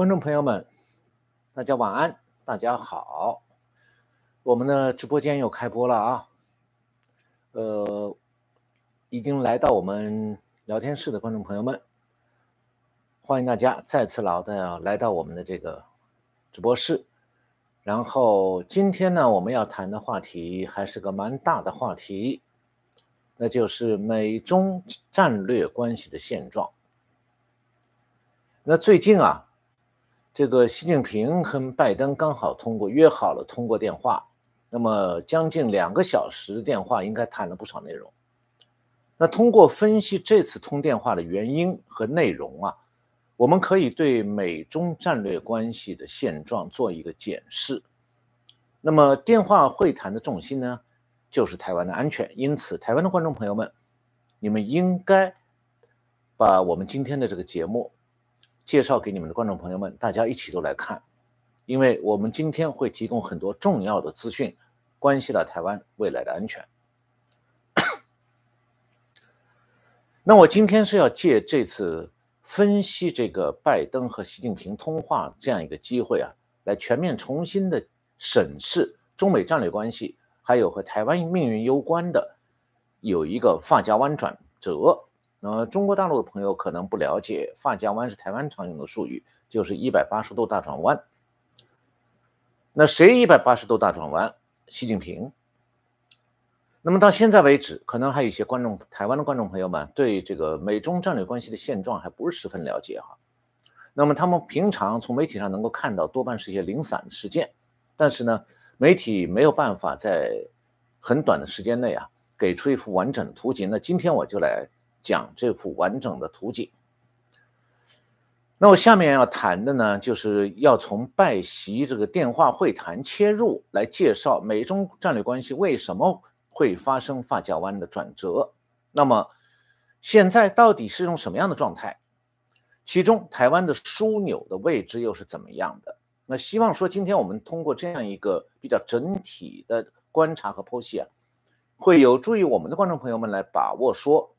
观众朋友们，大家晚安，大家好，我们的直播间又开播了啊，呃，已经来到我们聊天室的观众朋友们，欢迎大家再次来到来到我们的这个直播室。然后今天呢，我们要谈的话题还是个蛮大的话题，那就是美中战略关系的现状。那最近啊。这个习近平和拜登刚好通过约好了通过电话，那么将近两个小时的电话应该谈了不少内容。那通过分析这次通电话的原因和内容啊，我们可以对美中战略关系的现状做一个检视。那么电话会谈的重心呢，就是台湾的安全。因此，台湾的观众朋友们，你们应该把我们今天的这个节目。介绍给你们的观众朋友们，大家一起都来看，因为我们今天会提供很多重要的资讯，关系到台湾未来的安全。那我今天是要借这次分析这个拜登和习近平通话这样一个机会啊，来全面重新的审视中美战略关系，还有和台湾命运攸关的有一个发夹弯转折。那中国大陆的朋友可能不了解，发夹弯是台湾常用的术语，就是一百八十度大转弯。那谁一百八十度大转弯？习近平。那么到现在为止，可能还有一些观众，台湾的观众朋友们对这个美中战略关系的现状还不是十分了解哈。那么他们平常从媒体上能够看到，多半是一些零散的事件，但是呢，媒体没有办法在很短的时间内啊，给出一幅完整的图景。那今天我就来。讲这幅完整的图景。那我下面要谈的呢，就是要从拜习这个电话会谈切入，来介绍美中战略关系为什么会发生发夹弯的转折。那么现在到底是种什么样的状态？其中台湾的枢纽的位置又是怎么样的？那希望说今天我们通过这样一个比较整体的观察和剖析啊，会有助于我们的观众朋友们来把握说。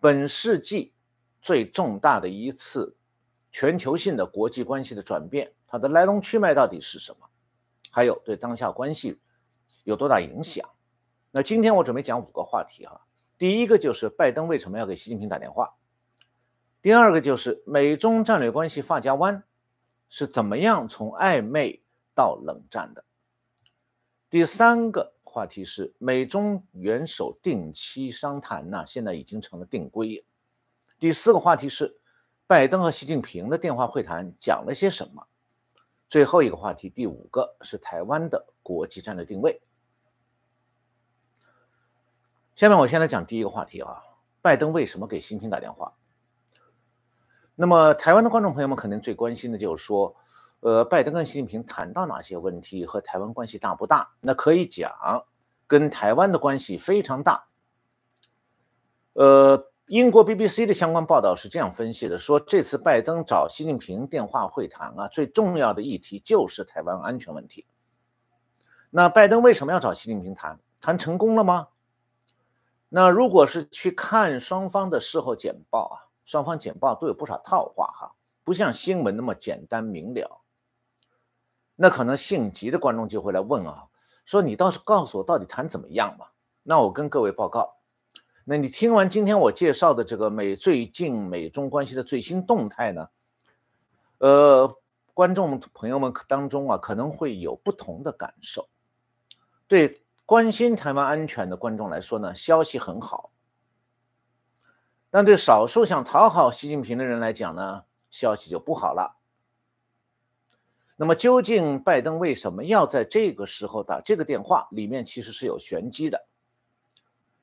本世纪最重大的一次全球性的国际关系的转变，它的来龙去脉到底是什么？还有对当下关系有多大影响？那今天我准备讲五个话题哈。第一个就是拜登为什么要给习近平打电话？第二个就是美中战略关系发夹弯是怎么样从暧昧到冷战的？第三个。话题是美中元首定期商谈呢，现在已经成了定规。第四个话题是拜登和习近平的电话会谈讲了些什么？最后一个话题，第五个是台湾的国际战略定位。下面我先来讲第一个话题啊，拜登为什么给习近平打电话？那么台湾的观众朋友们肯定最关心的就是说。呃，拜登跟习近平谈到哪些问题和台湾关系大不大？那可以讲，跟台湾的关系非常大。呃，英国 BBC 的相关报道是这样分析的：说这次拜登找习近平电话会谈啊，最重要的议题就是台湾安全问题。那拜登为什么要找习近平谈？谈成功了吗？那如果是去看双方的事后简报啊，双方简报都有不少套话哈，不像新闻那么简单明了。那可能性急的观众就会来问啊，说你倒是告诉我到底谈怎么样嘛？那我跟各位报告，那你听完今天我介绍的这个美最近美中关系的最新动态呢？呃，观众朋友们当中啊，可能会有不同的感受。对关心台湾安全的观众来说呢，消息很好；但对少数想讨好习近平的人来讲呢，消息就不好了。那么究竟拜登为什么要在这个时候打这个电话？里面其实是有玄机的。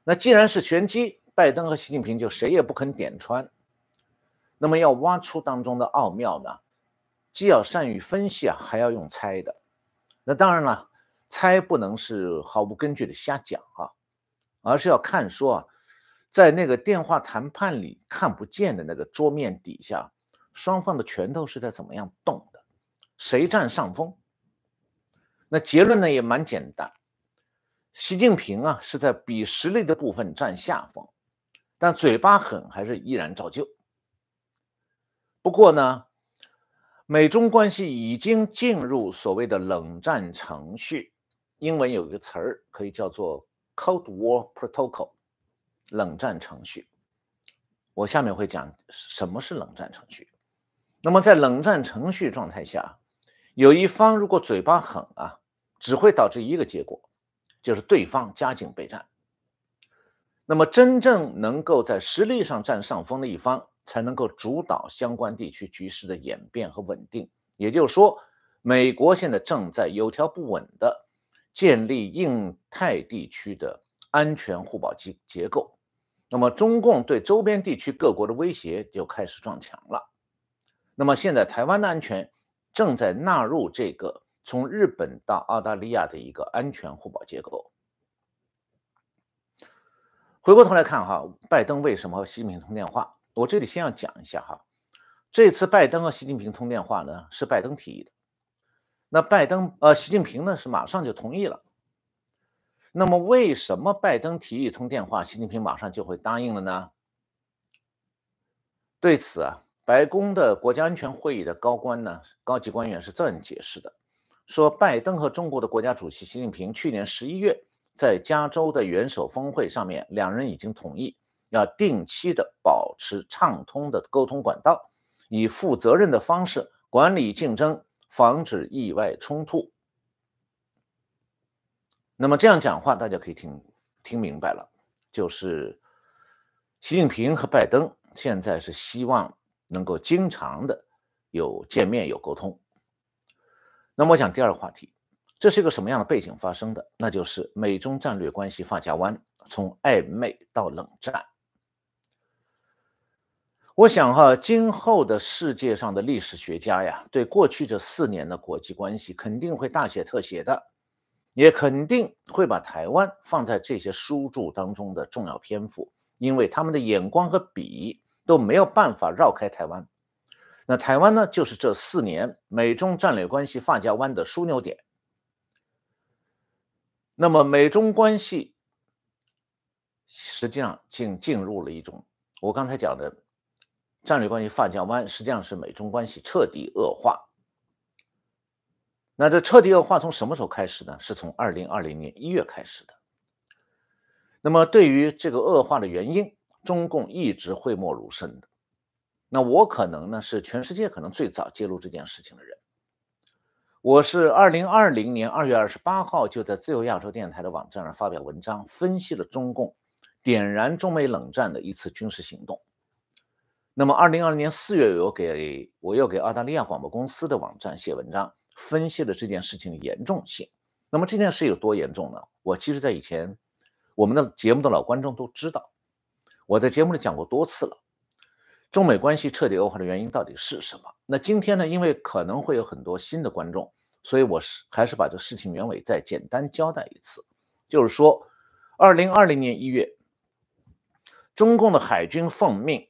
那既然是玄机，拜登和习近平就谁也不肯点穿。那么要挖出当中的奥妙呢，既要善于分析啊，还要用猜的。那当然了，猜不能是毫无根据的瞎讲啊，而是要看说啊，在那个电话谈判里看不见的那个桌面底下，双方的拳头是在怎么样动的。谁占上风？那结论呢也蛮简单，习近平啊是在比实力的部分占下风，但嘴巴狠还是依然照旧。不过呢，美中关系已经进入所谓的冷战程序。英文有一个词儿可以叫做 Cold War Protocol，冷战程序。我下面会讲什么是冷战程序。那么在冷战程序状态下，有一方如果嘴巴狠啊，只会导致一个结果，就是对方加紧备战。那么真正能够在实力上占上风的一方，才能够主导相关地区局势的演变和稳定。也就是说，美国现在正在有条不紊地建立印太地区的安全互保机结构。那么，中共对周边地区各国的威胁就开始撞墙了。那么，现在台湾的安全正在纳入这个从日本到澳大利亚的一个安全互保结构。回过头来看哈，拜登为什么和习近平通电话？我这里先要讲一下哈，这次拜登和习近平通电话呢，是拜登提议的。那拜登呃，习近平呢是马上就同意了。那么，为什么拜登提议通电话，习近平马上就会答应了呢？对此啊，白宫的国家安全会议的高官呢，高级官员是这样解释的：说拜登和中国的国家主席习近平去年十一月在加州的元首峰会上面，两人已经同意要定期的保持畅通的沟通管道，以负责任的方式管理竞争，防止意外冲突。那么这样讲话，大家可以听听明白了，就是习近平和拜登现在是希望能够经常的有见面有沟通。那么我讲第二个话题，这是一个什么样的背景发生的？那就是美中战略关系发夹弯，从暧昧到冷战。我想哈，今后的世界上的历史学家呀，对过去这四年的国际关系肯定会大写特写的。也肯定会把台湾放在这些书注当中的重要篇幅，因为他们的眼光和笔都没有办法绕开台湾。那台湾呢，就是这四年美中战略关系发夹弯的枢纽点。那么美中关系实际上进进入了一种，我刚才讲的战略关系发夹弯，实际上是美中关系彻底恶化。那这彻底恶化从什么时候开始呢？是从二零二零年一月开始的。那么对于这个恶化的原因，中共一直讳莫如深的。那我可能呢是全世界可能最早揭露这件事情的人。我是二零二零年二月二十八号就在自由亚洲电台的网站上发表文章，分析了中共点燃中美冷战的一次军事行动。那么二零二零年四月，我给我又给澳大利亚广播公司的网站写文章。分析了这件事情的严重性。那么这件事有多严重呢？我其实，在以前我们的节目的老观众都知道，我在节目里讲过多次了。中美关系彻底恶化的原因到底是什么？那今天呢？因为可能会有很多新的观众，所以我是还是把这事情原委再简单交代一次。就是说，二零二零年一月，中共的海军奉命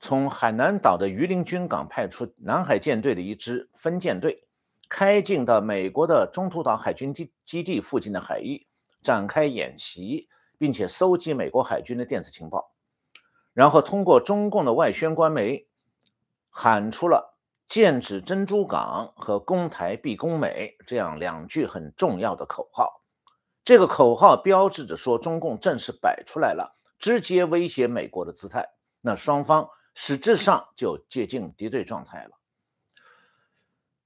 从海南岛的榆林军港派出南海舰队的一支分舰队。开进到美国的中途岛海军基基地附近的海域，展开演习，并且搜集美国海军的电子情报，然后通过中共的外宣官媒喊出了“剑指珍珠港”和“攻台必攻美”这样两句很重要的口号。这个口号标志着说，中共正式摆出来了直接威胁美国的姿态。那双方实质上就接近敌对状态了。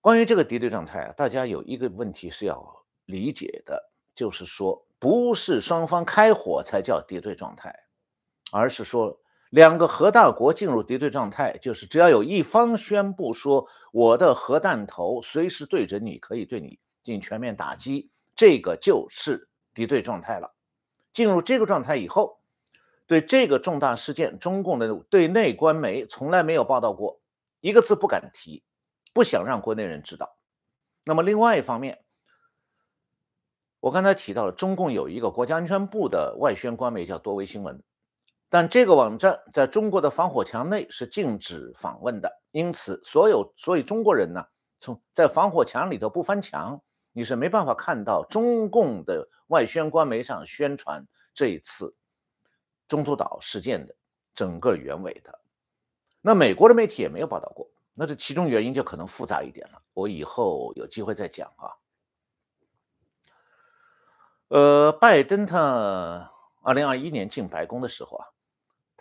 关于这个敌对状态啊，大家有一个问题是要理解的，就是说，不是双方开火才叫敌对状态，而是说两个核大国进入敌对状态，就是只要有一方宣布说我的核弹头随时对着你，可以对你进行全面打击，这个就是敌对状态了。进入这个状态以后，对这个重大事件，中共的对内官媒从来没有报道过，一个字不敢提。不想让国内人知道。那么另外一方面，我刚才提到了，中共有一个国家安全部的外宣官媒叫多维新闻，但这个网站在中国的防火墙内是禁止访问的，因此所有所以中国人呢，从在防火墙里头不翻墙，你是没办法看到中共的外宣官媒上宣传这一次中途岛事件的整个原委的。那美国的媒体也没有报道过。那这其中原因就可能复杂一点了，我以后有机会再讲啊。呃，拜登他二零二一年进白宫的时候啊，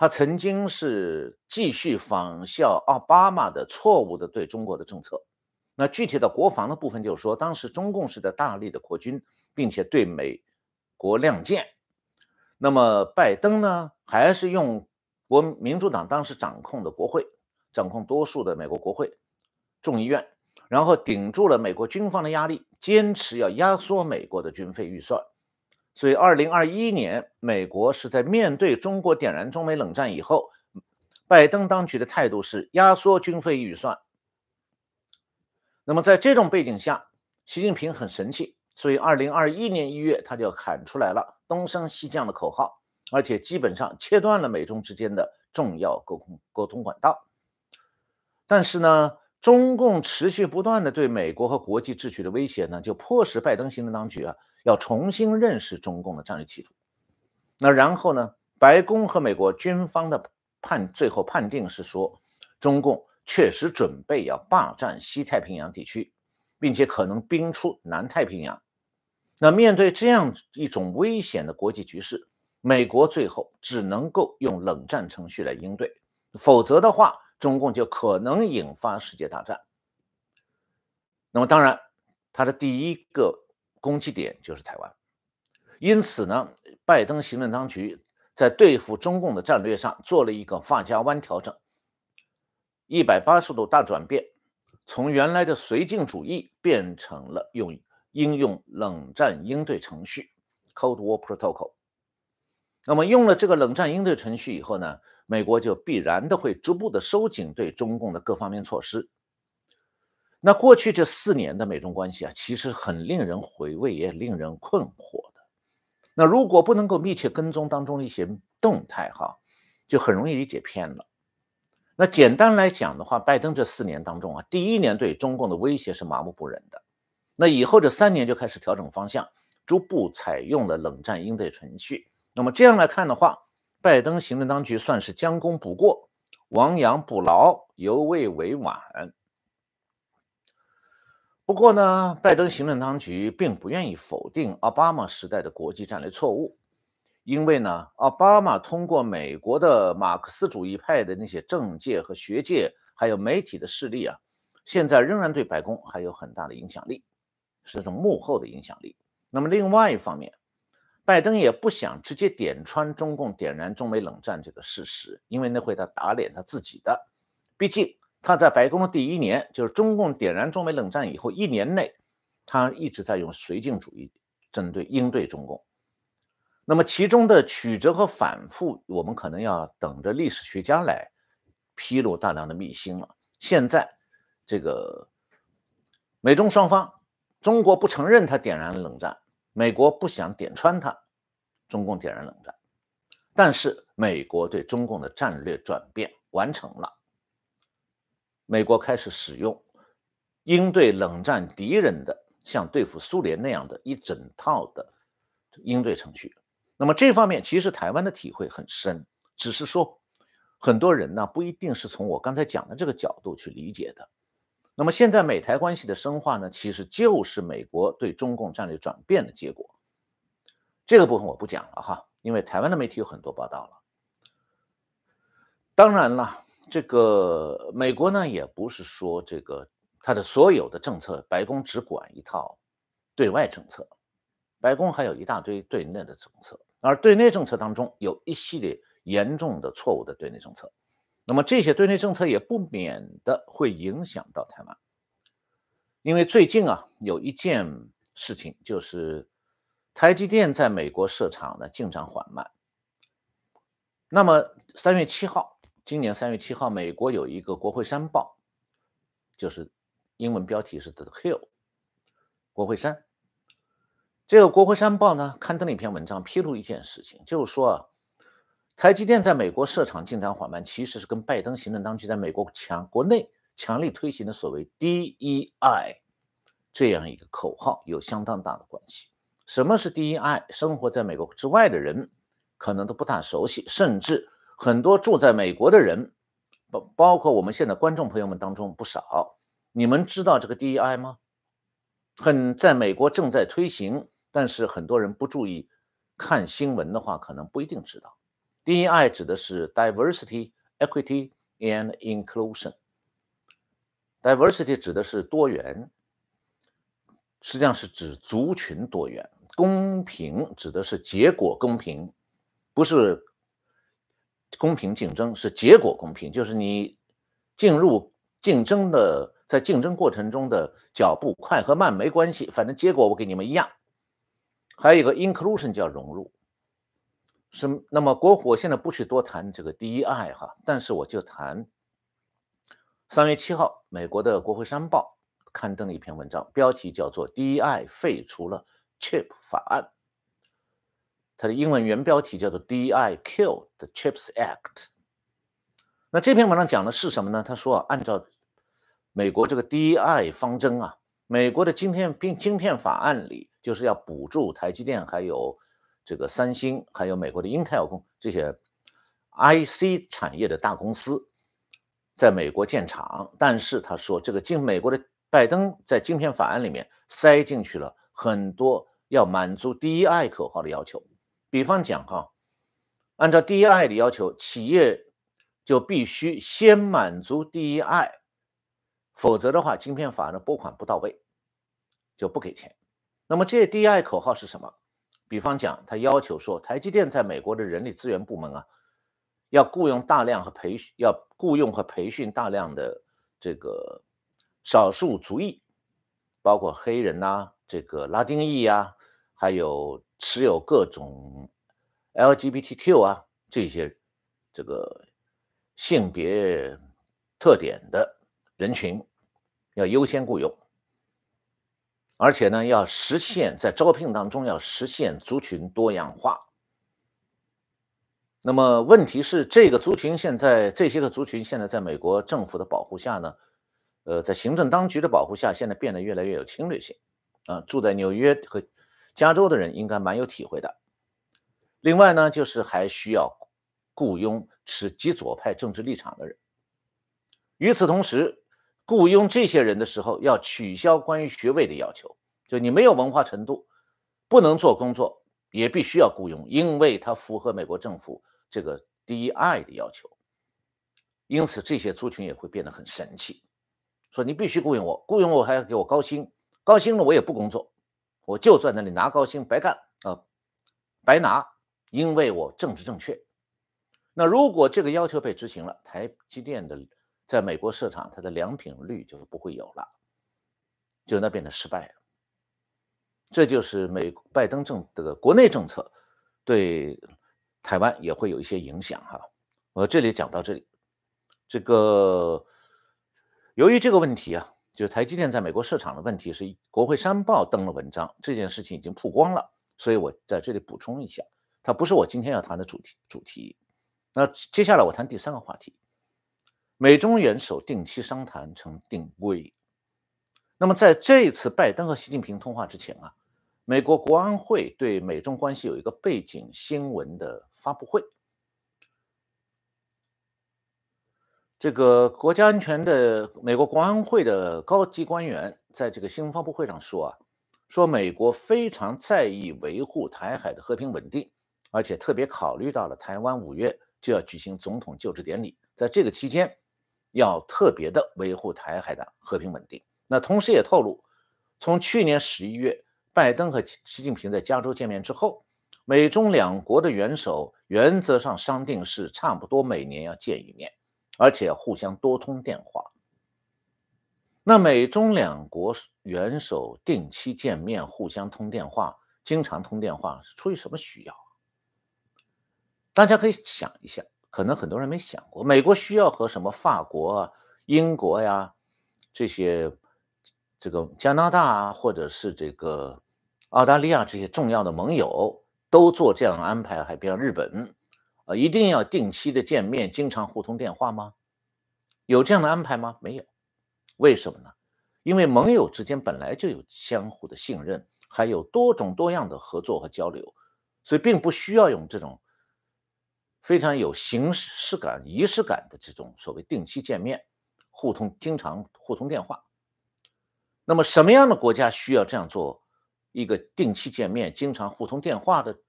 他曾经是继续仿效奥巴马的错误的对中国的政策。那具体的国防的部分，就是说当时中共是在大力的扩军，并且对美国亮剑。那么拜登呢，还是用国民主党当时掌控的国会。掌控多数的美国国会众议院，然后顶住了美国军方的压力，坚持要压缩美国的军费预算。所以，二零二一年，美国是在面对中国点燃中美冷战以后，拜登当局的态度是压缩军费预算。那么，在这种背景下，习近平很神气，所以二零二一年一月，他就喊出来了“东升西降”的口号，而且基本上切断了美中之间的重要沟通沟通管道。但是呢，中共持续不断的对美国和国际秩序的威胁呢，就迫使拜登行政当局啊要重新认识中共的战略企图。那然后呢，白宫和美国军方的判最后判定是说，中共确实准备要霸占西太平洋地区，并且可能兵出南太平洋。那面对这样一种危险的国际局势，美国最后只能够用冷战程序来应对，否则的话。中共就可能引发世界大战。那么，当然，他的第一个攻击点就是台湾。因此呢，拜登行政当局在对付中共的战略上做了一个发夹弯调整，一百八十度大转变，从原来的绥靖主义变成了用应用冷战应对程序 （Cold War Protocol）。那么，用了这个冷战应对程序以后呢？美国就必然的会逐步的收紧对中共的各方面措施。那过去这四年的美中关系啊，其实很令人回味，也令人困惑的。那如果不能够密切跟踪当中的一些动态，哈，就很容易理解偏了。那简单来讲的话，拜登这四年当中啊，第一年对中共的威胁是麻木不仁的，那以后这三年就开始调整方向，逐步采用了冷战应对程序。那么这样来看的话，拜登行政当局算是将功补过，亡羊补牢，犹未为晚。不过呢，拜登行政当局并不愿意否定奥巴马时代的国际战略错误，因为呢，奥巴马通过美国的马克思主义派的那些政界和学界，还有媒体的势力啊，现在仍然对白宫还有很大的影响力，是这种幕后的影响力。那么另外一方面，拜登也不想直接点穿中共点燃中美冷战这个事实，因为那会他打脸他自己的。毕竟他在白宫的第一年，就是中共点燃中美冷战以后一年内，他一直在用绥靖主义针对应对中共。那么其中的曲折和反复，我们可能要等着历史学家来披露大量的秘辛了。现在这个美中双方，中国不承认他点燃了冷战。美国不想点穿它，中共点燃冷战，但是美国对中共的战略转变完成了。美国开始使用应对冷战敌人的，像对付苏联那样的一整套的应对程序。那么这方面其实台湾的体会很深，只是说很多人呢不一定是从我刚才讲的这个角度去理解的。那么现在美台关系的深化呢，其实就是美国对中共战略转变的结果。这个部分我不讲了哈，因为台湾的媒体有很多报道了。当然了，这个美国呢也不是说这个它的所有的政策，白宫只管一套对外政策，白宫还有一大堆对内的政策，而对内政策当中有一系列严重的错误的对内政策。那么这些对内政策也不免的会影响到台湾，因为最近啊有一件事情，就是台积电在美国设厂呢进展缓慢。那么三月七号，今年三月七号，美国有一个国会山报，就是英文标题是 The Hill，国会山。这个国会山报呢刊登了一篇文章，披露一件事情，就是说啊。台积电在美国设厂进展缓慢，其实是跟拜登行政当局在美国强国内强力推行的所谓 DEI 这样一个口号有相当大的关系。什么是 DEI？生活在美国之外的人可能都不大熟悉，甚至很多住在美国的人包包括我们现在观众朋友们当中不少，你们知道这个 DEI 吗？很在美国正在推行，但是很多人不注意看新闻的话，可能不一定知道。DEI 指的是 Diversity, Equity and Inclusion。Diversity 指的是多元，实际上是指族群多元。公平指的是结果公平，不是公平竞争，是结果公平，就是你进入竞争的。在竞争过程中的脚步快和慢没关系，反正结果我给你们一样。还有一个 inclusion 叫融入，是那么国我现在不去多谈这个 DEI 哈，但是我就谈三月七号美国的国会山报刊登了一篇文章，标题叫做 DEI 废除了 CHIP 法案，它的英文原标题叫做 DI kill the CHIPS Act。那这篇文章讲的是什么呢？他说啊按照美国这个 DEI 方针啊，美国的晶片并晶片法案里就是要补助台积电，还有这个三星，还有美国的 Intel 公这些 IC 产业的大公司，在美国建厂。但是他说，这个进美国的拜登在晶片法案里面塞进去了很多要满足 DEI 口号的要求，比方讲哈，按照 DEI 的要求，企业就必须先满足 DEI。否则的话，晶片法案的拨款不到位，就不给钱。那么这些 DI 口号是什么？比方讲，他要求说，台积电在美国的人力资源部门啊，要雇佣大量和培训，要雇佣和培训大量的这个少数族裔，包括黑人呐，这个拉丁裔呀，还有持有各种 LGBTQ 啊这些这个性别特点的人群。要优先雇佣，而且呢，要实现在招聘当中要实现族群多样化。那么问题是，这个族群现在这些个族群现在在美国政府的保护下呢，呃，在行政当局的保护下，现在变得越来越有侵略性。啊，住在纽约和加州的人应该蛮有体会的。另外呢，就是还需要雇佣持极左派政治立场的人。与此同时，雇佣这些人的时候，要取消关于学位的要求，就你没有文化程度，不能做工作，也必须要雇佣，因为它符合美国政府这个 DEI 的要求。因此，这些族群也会变得很神气，说你必须雇佣我，雇佣我还要给我高薪，高薪了我也不工作，我就在那里拿高薪白干啊，白拿，因为我政治正确。那如果这个要求被执行了，台积电的。在美国市场，它的良品率就不会有了，就那变得失败了。这就是美拜登政这个国内政策对台湾也会有一些影响哈。我这里讲到这里，这个由于这个问题啊，就台积电在美国设厂的问题，是国会山报登了文章，这件事情已经曝光了，所以我在这里补充一下，它不是我今天要谈的主题。主题，那接下来我谈第三个话题。美中元首定期商谈成定规。那么，在这一次拜登和习近平通话之前啊，美国国安会对美中关系有一个背景新闻的发布会。这个国家安全的美国国安会的高级官员在这个新闻发布会上说啊，说美国非常在意维护台海的和平稳定，而且特别考虑到了台湾五月就要举行总统就职典礼，在这个期间。要特别的维护台海的和平稳定。那同时也透露，从去年十一月拜登和习近平在加州见面之后，美中两国的元首原则上商定是差不多每年要见一面，而且互相多通电话。那美中两国元首定期见面、互相通电话、经常通电话是出于什么需要？大家可以想一下。可能很多人没想过，美国需要和什么法国啊、英国呀这些，这个加拿大啊，或者是这个澳大利亚这些重要的盟友都做这样安排，还比如日本，啊，一定要定期的见面，经常互通电话吗？有这样的安排吗？没有。为什么呢？因为盟友之间本来就有相互的信任，还有多种多样的合作和交流，所以并不需要用这种。非常有形式感、仪式感的这种所谓定期见面、互通、经常互通电话。那么，什么样的国家需要这样做一个定期见面、经常互通电话的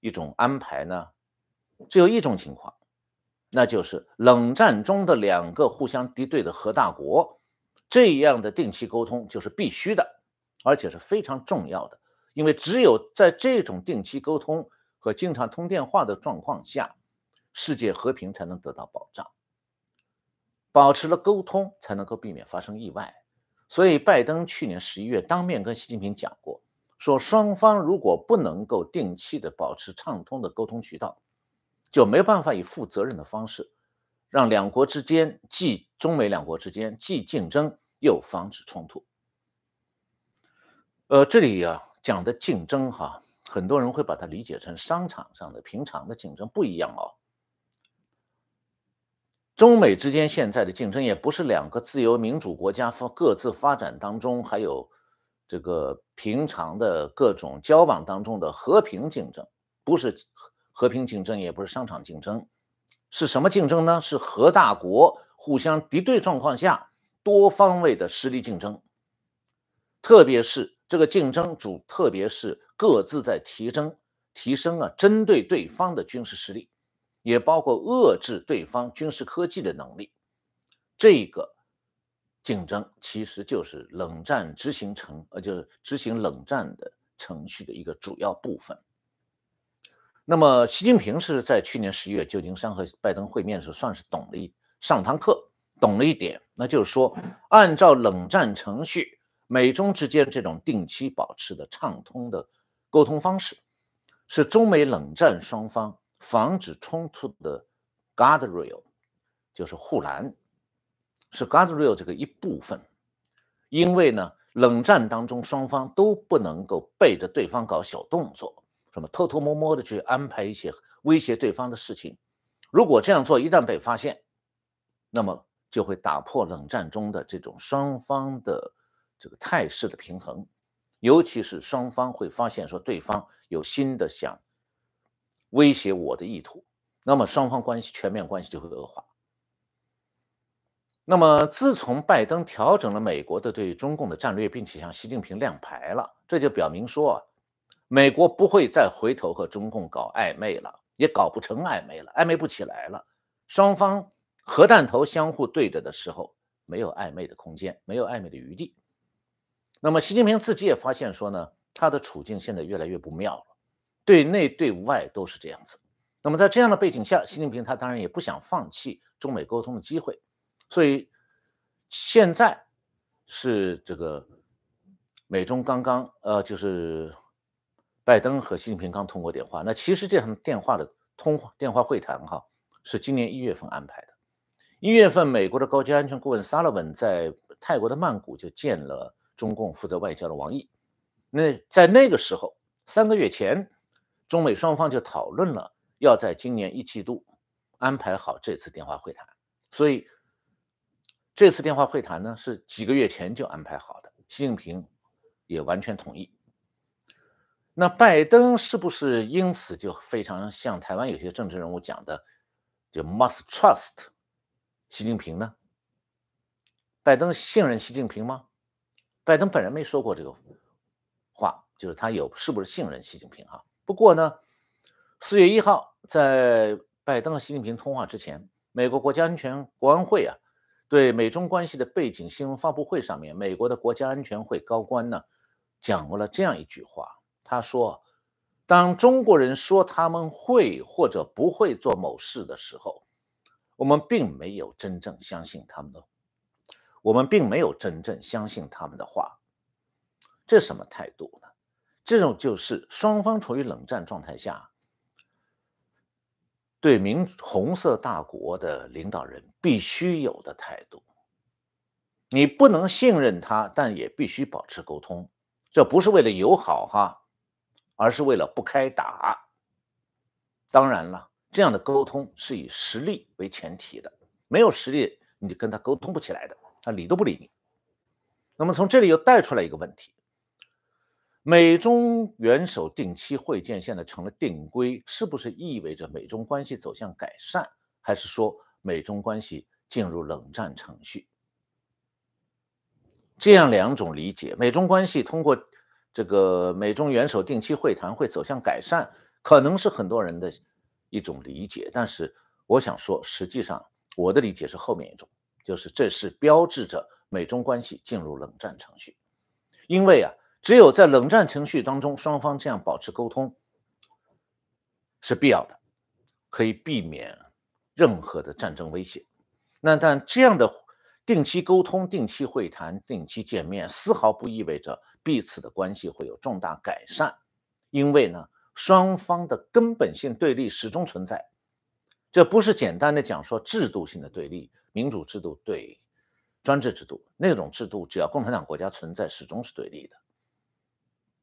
一种安排呢？只有一种情况，那就是冷战中的两个互相敌对的核大国，这样的定期沟通就是必须的，而且是非常重要的。因为只有在这种定期沟通和经常通电话的状况下，世界和平才能得到保障。保持了沟通，才能够避免发生意外。所以，拜登去年十一月当面跟习近平讲过，说双方如果不能够定期的保持畅通的沟通渠道，就没有办法以负责任的方式，让两国之间既中美两国之间既竞争又防止冲突。呃，这里呀讲的竞争哈，很多人会把它理解成商场上的平常的竞争，不一样哦。中美之间现在的竞争也不是两个自由民主国家发各自发展当中，还有这个平常的各种交往当中的和平竞争，不是和平竞争，也不是商场竞争，是什么竞争呢？是核大国互相敌对状况下多方位的实力竞争，特别是这个竞争主，特别是各自在提升提升啊，针对对方的军事实力。也包括遏制对方军事科技的能力，这个竞争其实就是冷战执行程，呃，就是执行冷战的程序的一个主要部分。那么，习近平是在去年十一月旧金山和拜登会面的时候，算是懂了一上堂课，懂了一点，那就是说，按照冷战程序，美中之间这种定期保持的畅通的沟通方式，是中美冷战双方。防止冲突的 guardrail 就是护栏，是 guardrail 这个一部分。因为呢，冷战当中双方都不能够背着对方搞小动作，什么偷偷摸摸的去安排一些威胁对方的事情。如果这样做一旦被发现，那么就会打破冷战中的这种双方的这个态势的平衡，尤其是双方会发现说对方有新的想。威胁我的意图，那么双方关系全面关系就会恶化。那么自从拜登调整了美国的对中共的战略，并且向习近平亮牌了，这就表明说，美国不会再回头和中共搞暧昧了，也搞不成暧昧了，暧昧不起来了。双方核弹头相互对着的时候，没有暧昧的空间，没有暧昧的余地。那么习近平自己也发现说呢，他的处境现在越来越不妙了。对内对外都是这样子，那么在这样的背景下，习近平他当然也不想放弃中美沟通的机会，所以现在是这个美中刚刚呃，就是拜登和习近平刚通过电话，那其实这场电话的通话电话会谈哈，是今年一月份安排的。一月份，美国的高级安全顾问萨勒文在泰国的曼谷就见了中共负责外交的王毅，那在那个时候，三个月前。中美双方就讨论了，要在今年一季度安排好这次电话会谈。所以这次电话会谈呢，是几个月前就安排好的，习近平也完全同意。那拜登是不是因此就非常像台湾有些政治人物讲的，就 must trust 习近平呢？拜登信任习近平吗？拜登本人没说过这个话，就是他有是不是信任习近平哈？不过呢，四月一号，在拜登和习近平通话之前，美国国家安全国安会啊，对美中关系的背景新闻发布会上面，美国的国家安全会高官呢，讲过了这样一句话。他说：“当中国人说他们会或者不会做某事的时候，我们并没有真正相信他们的，我们并没有真正相信他们的话。这什么态度呢？”这种就是双方处于冷战状态下，对民红色大国的领导人必须有的态度。你不能信任他，但也必须保持沟通。这不是为了友好哈，而是为了不开打。当然了，这样的沟通是以实力为前提的，没有实力你就跟他沟通不起来的，他理都不理你。那么从这里又带出来一个问题。美中元首定期会见现在成了定规，是不是意味着美中关系走向改善，还是说美中关系进入冷战程序？这样两种理解，美中关系通过这个美中元首定期会谈会走向改善，可能是很多人的一种理解。但是我想说，实际上我的理解是后面一种，就是这是标志着美中关系进入冷战程序，因为啊。只有在冷战程序当中，双方这样保持沟通是必要的，可以避免任何的战争威胁。那但这样的定期沟通、定期会谈、定期见面，丝毫不意味着彼此的关系会有重大改善，因为呢，双方的根本性对立始终存在。这不是简单的讲说制度性的对立，民主制度对专制制度那种制度，只要共产党国家存在，始终是对立的。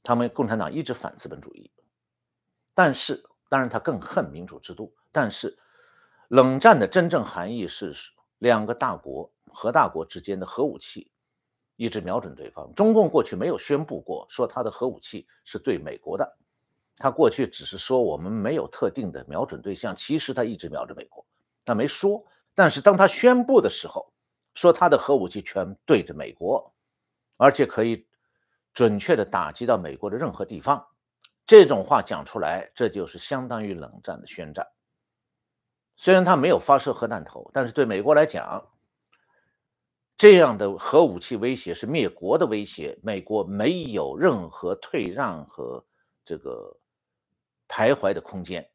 他们共产党一直反资本主义，但是当然他更恨民主制度。但是，冷战的真正含义是两个大国核大国之间的核武器一直瞄准对方。中共过去没有宣布过说他的核武器是对美国的，他过去只是说我们没有特定的瞄准对象，其实他一直瞄着美国，他没说。但是当他宣布的时候，说他的核武器全对着美国，而且可以。准确的打击到美国的任何地方，这种话讲出来，这就是相当于冷战的宣战。虽然他没有发射核弹头，但是对美国来讲，这样的核武器威胁是灭国的威胁，美国没有任何退让和这个徘徊的空间。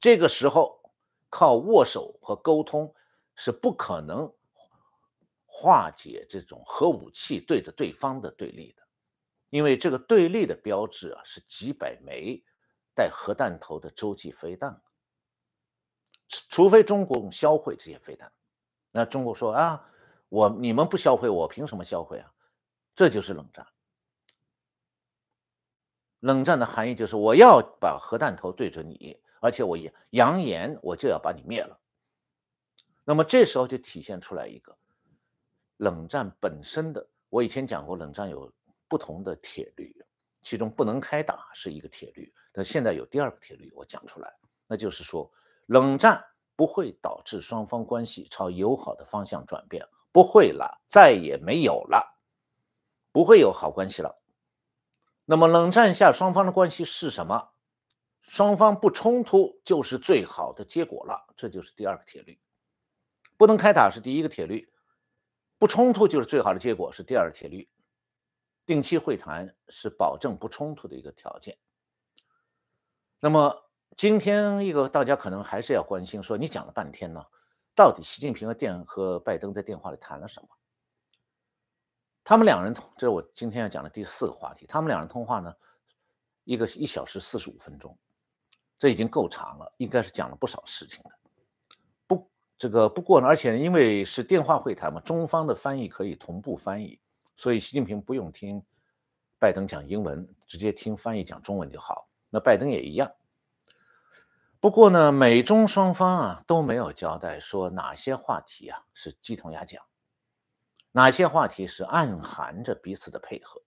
这个时候，靠握手和沟通是不可能化解这种核武器对着对方的对立的。因为这个对立的标志啊，是几百枚带核弹头的洲际飞弹，除非中国销毁这些飞弹，那中国说啊，我你们不销毁，我凭什么销毁啊？这就是冷战。冷战的含义就是我要把核弹头对准你，而且我也扬言我就要把你灭了。那么这时候就体现出来一个冷战本身的。我以前讲过，冷战有。不同的铁律，其中不能开打是一个铁律。但现在有第二个铁律，我讲出来，那就是说，冷战不会导致双方关系朝友好的方向转变，不会了，再也没有了，不会有好关系了。那么，冷战下双方的关系是什么？双方不冲突就是最好的结果了，这就是第二个铁律。不能开打是第一个铁律，不冲突就是最好的结果是第二个铁律。定期会谈是保证不冲突的一个条件。那么今天一个大家可能还是要关心，说你讲了半天呢，到底习近平和电和拜登在电话里谈了什么？他们两人通，这是我今天要讲的第四个话题。他们两人通话呢，一个一小时四十五分钟，这已经够长了，应该是讲了不少事情的。不，这个不过呢，而且因为是电话会谈嘛，中方的翻译可以同步翻译。所以，习近平不用听拜登讲英文，直接听翻译讲中文就好。那拜登也一样。不过呢，美中双方啊都没有交代说哪些话题啊是鸡同鸭讲，哪些话题是暗含着彼此的配合。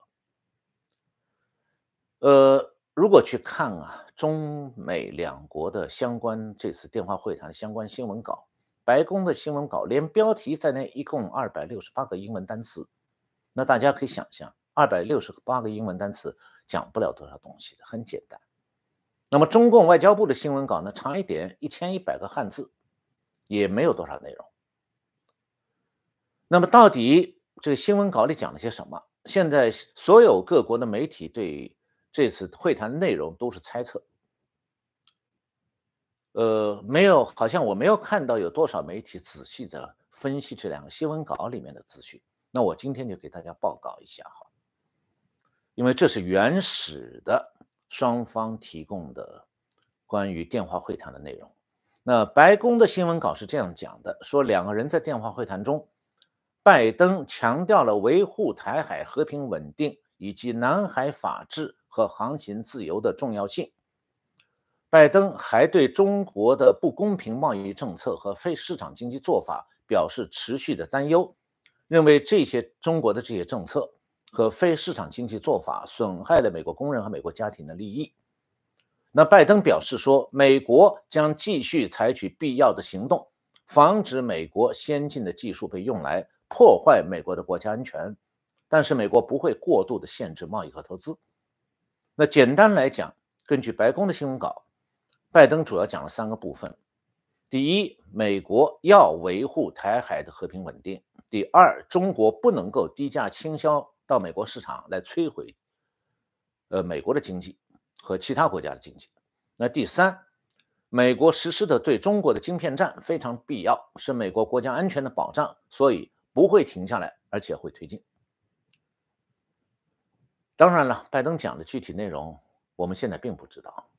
呃，如果去看啊中美两国的相关这次电话会谈的相关新闻稿，白宫的新闻稿连标题在内，一共二百六十八个英文单词。那大家可以想象，二百六十八个英文单词讲不了多少东西的，很简单。那么中共外交部的新闻稿呢，长一点，一千一百个汉字，也没有多少内容。那么到底这个新闻稿里讲了些什么？现在所有各国的媒体对这次会谈内容都是猜测。呃，没有，好像我没有看到有多少媒体仔细的分析这两个新闻稿里面的资讯。那我今天就给大家报告一下哈，因为这是原始的双方提供的关于电话会谈的内容。那白宫的新闻稿是这样讲的：说两个人在电话会谈中，拜登强调了维护台海和平稳定以及南海法治和航行自由的重要性。拜登还对中国的不公平贸易政策和非市场经济做法表示持续的担忧。认为这些中国的这些政策和非市场经济做法损害了美国工人和美国家庭的利益。那拜登表示说，美国将继续采取必要的行动，防止美国先进的技术被用来破坏美国的国家安全。但是美国不会过度的限制贸易和投资。那简单来讲，根据白宫的新闻稿，拜登主要讲了三个部分：第一，美国要维护台海的和平稳定；第二，中国不能够低价倾销到美国市场来摧毁，呃，美国的经济和其他国家的经济；那第三，美国实施的对中国的晶片战非常必要，是美国国家安全的保障，所以不会停下来，而且会推进。当然了，拜登讲的具体内容，我们现在并不知道，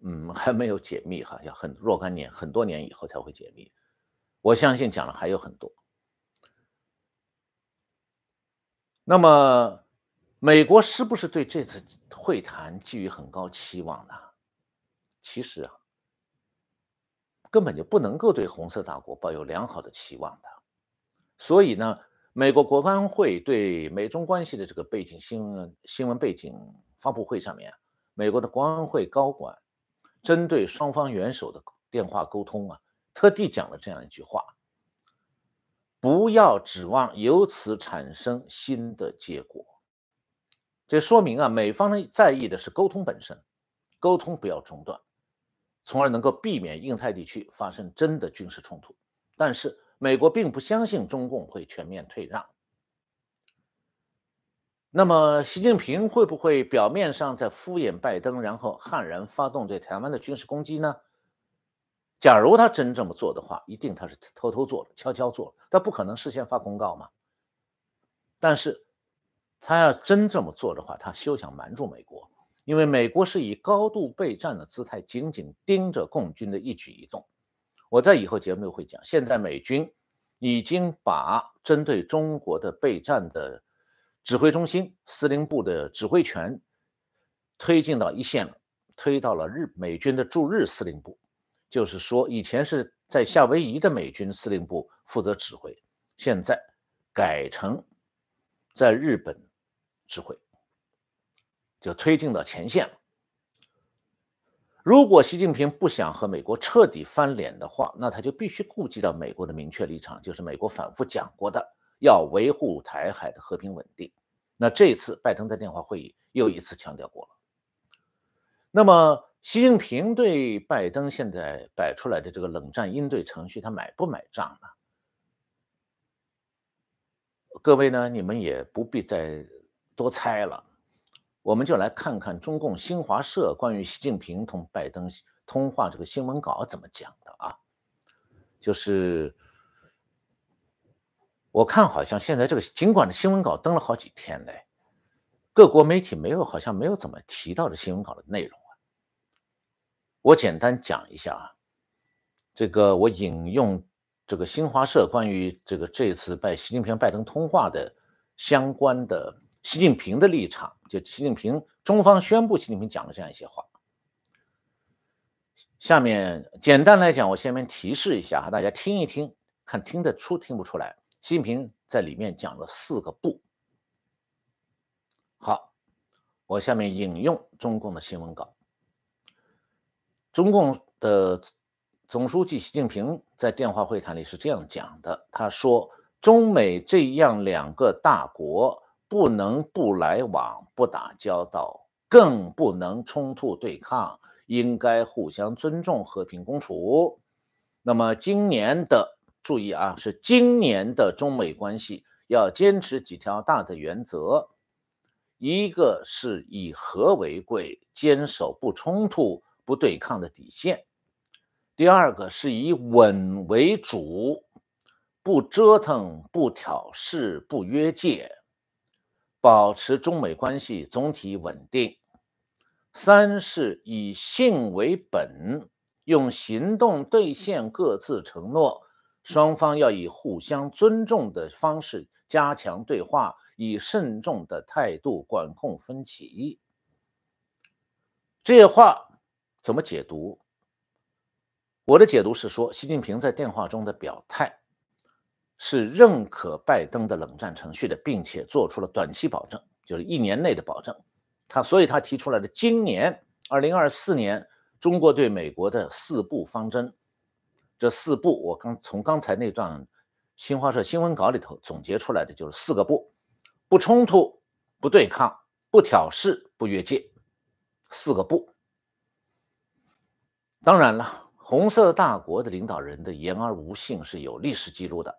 嗯，还没有解密哈，要很若干年、很多年以后才会解密。我相信讲了还有很多。那么，美国是不是对这次会谈寄予很高期望呢？其实啊，根本就不能够对红色大国抱有良好的期望的。所以呢？美国国安会对美中关系的这个背景新闻新闻背景发布会上面，美国的国安会高管针对双方元首的电话沟通啊，特地讲了这样一句话：不要指望由此产生新的结果。这说明啊，美方呢在意的是沟通本身，沟通不要中断，从而能够避免印太地区发生真的军事冲突。但是。美国并不相信中共会全面退让。那么，习近平会不会表面上在敷衍拜登，然后悍然发动对台湾的军事攻击呢？假如他真这么做的话，一定他是偷偷做的，悄悄做了，他不可能事先发公告嘛。但是，他要真这么做的话，他休想瞒住美国，因为美国是以高度备战的姿态，紧紧盯着共军的一举一动。我在以后节目里会讲，现在美军已经把针对中国的备战的指挥中心、司令部的指挥权推进到一线了，推到了日美军的驻日司令部。就是说，以前是在夏威夷的美军司令部负责指挥，现在改成在日本指挥，就推进到前线了。如果习近平不想和美国彻底翻脸的话，那他就必须顾及到美国的明确立场，就是美国反复讲过的，要维护台海的和平稳定。那这次拜登在电话会议又一次强调过了。那么，习近平对拜登现在摆出来的这个冷战应对程序，他买不买账呢？各位呢，你们也不必再多猜了。我们就来看看中共新华社关于习近平同拜登通话这个新闻稿怎么讲的啊？就是我看好像现在这个尽管的新闻稿登了好几天嘞，各国媒体没有好像没有怎么提到的新闻稿的内容。我简单讲一下啊，这个我引用这个新华社关于这个这次拜习近平拜登通话的相关的。习近平的立场，就习近平中方宣布，习近平讲了这样一些话。下面简单来讲，我下面提示一下哈，大家听一听，看听得出听不出来。习近平在里面讲了四个不。好，我下面引用中共的新闻稿。中共的总书记习近平在电话会谈里是这样讲的，他说：“中美这样两个大国。”不能不来往、不打交道，更不能冲突对抗，应该互相尊重、和平共处。那么今年的注意啊，是今年的中美关系要坚持几条大的原则：一个是以和为贵，坚守不冲突、不对抗的底线；第二个是以稳为主，不折腾、不挑事、不约界。保持中美关系总体稳定。三是以信为本，用行动兑现各自承诺。双方要以互相尊重的方式加强对话，以慎重的态度管控分歧。这些话怎么解读？我的解读是说，习近平在电话中的表态，是认可拜登的冷战程序的，并且做出了短期保证，就是一年内的保证。他所以他提出来的今年二零二四年中国对美国的四步方针，这四步我刚从刚才那段新华社新闻稿里头总结出来的就是四个不：不冲突、不对抗、不挑事、不越界。四个不。当然了，红色大国的领导人的言而无信是有历史记录的，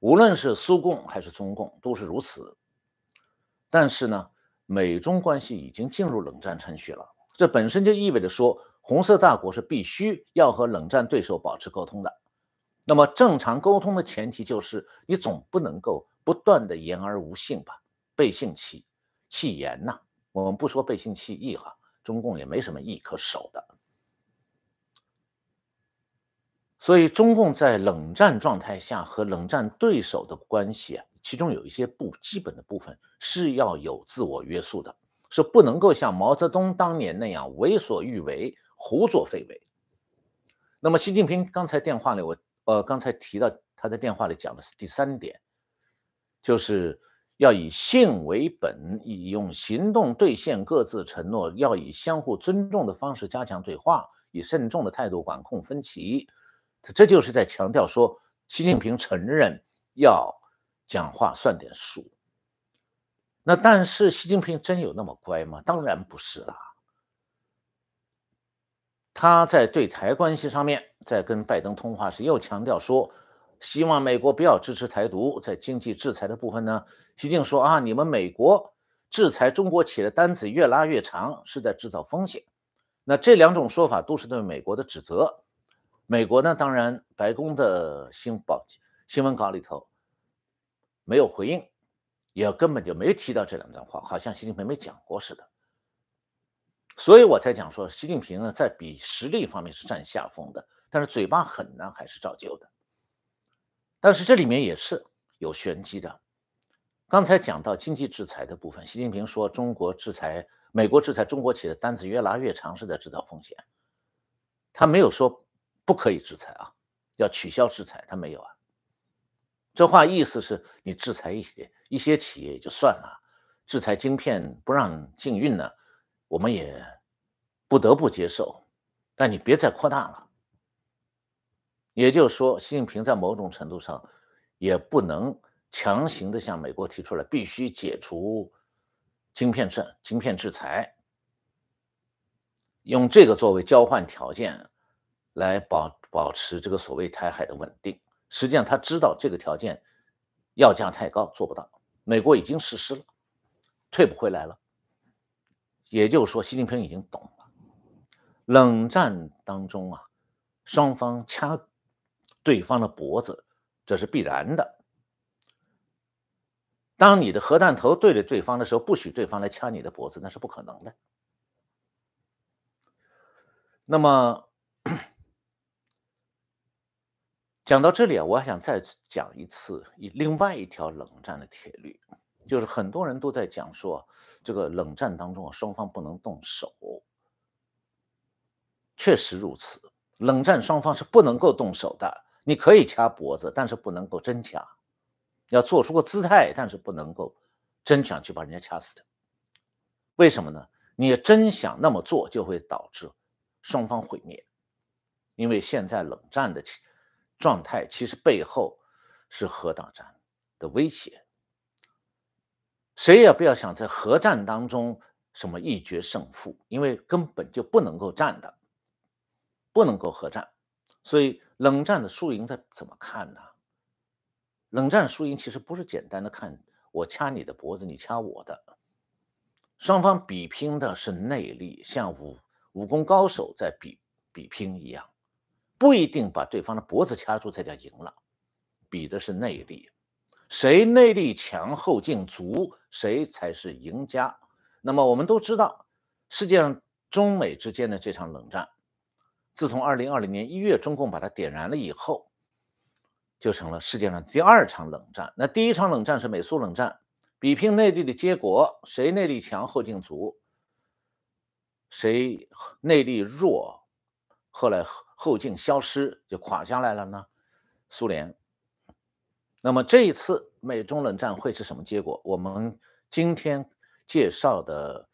无论是苏共还是中共都是如此。但是呢？美中关系已经进入冷战程序了，这本身就意味着说，红色大国是必须要和冷战对手保持沟通的。那么，正常沟通的前提就是，你总不能够不断的言而无信吧？背信弃弃言呐？我们不说背信弃义哈，中共也没什么义可守的。所以，中共在冷战状态下和冷战对手的关系啊。其中有一些不基本的部分是要有自我约束的，是不能够像毛泽东当年那样为所欲为、胡作非为。那么，习近平刚才电话里，我呃刚才提到他在电话里讲的是第三点，就是要以信为本，以用行动兑现各自承诺，要以相互尊重的方式加强对话，以慎重的态度管控分歧。他这就是在强调说，习近平承认要。讲话算点数，那但是习近平真有那么乖吗？当然不是啦。他在对台关系上面，在跟拜登通话时又强调说，希望美国不要支持台独。在经济制裁的部分呢，习近平说啊，你们美国制裁中国企业的单子越拉越长，是在制造风险。那这两种说法都是对美国的指责。美国呢，当然白宫的新报新闻稿里头。没有回应，也根本就没提到这两段话，好像习近平没讲过似的。所以我才讲说，习近平呢在比实力方面是占下风的，但是嘴巴狠呢还是照旧的。但是这里面也是有玄机的。刚才讲到经济制裁的部分，习近平说中国制裁美国制裁中国企业的单子越拉越长，是在制造风险。他没有说不可以制裁啊，要取消制裁，他没有啊。这话意思是你制裁一些一些企业也就算了，制裁晶片不让禁运呢，我们也不得不接受，但你别再扩大了。也就是说，习近平在某种程度上也不能强行的向美国提出来必须解除晶片制、晶片制裁，用这个作为交换条件来保保持这个所谓台海的稳定。实际上，他知道这个条件要价太高，做不到。美国已经实施了，退不回来了。也就是说，习近平已经懂了，冷战当中啊，双方掐对方的脖子，这是必然的。当你的核弹头对着对方的时候，不许对方来掐你的脖子，那是不可能的。那么。讲到这里啊，我还想再讲一次一另外一条冷战的铁律，就是很多人都在讲说，这个冷战当中啊，双方不能动手。确实如此，冷战双方是不能够动手的。你可以掐脖子，但是不能够真掐，要做出个姿态，但是不能够真想去把人家掐死的。为什么呢？你真想那么做，就会导致双方毁灭，因为现在冷战的情。状态其实背后是核大战的威胁，谁也不要想在核战当中什么一决胜负，因为根本就不能够战的，不能够核战。所以冷战的输赢在怎么看呢？冷战输赢其实不是简单的看我掐你的脖子，你掐我的，双方比拼的是内力，像武武功高手在比比拼一样。不一定把对方的脖子掐住才叫赢了，比的是内力，谁内力强、后劲足，谁才是赢家。那么我们都知道，世界上中美之间的这场冷战，自从二零二零年一月中共把它点燃了以后，就成了世界上第二场冷战。那第一场冷战是美苏冷战，比拼内力的结果，谁内力强、后劲足，谁内力弱，后来。后劲消失就垮下来了呢？苏联。那么这一次美中冷战会是什么结果？我们今天介绍的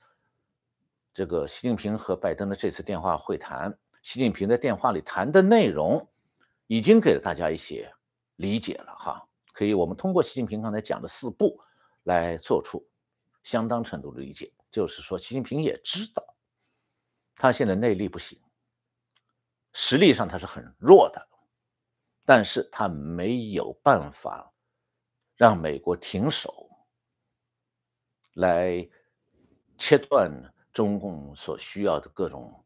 这个习近平和拜登的这次电话会谈，习近平在电话里谈的内容，已经给了大家一些理解了哈。可以，我们通过习近平刚才讲的四步来做出相当程度的理解，就是说，习近平也知道他现在内力不行，实力上他是很弱的。但是他没有办法让美国停手，来切断中共所需要的各种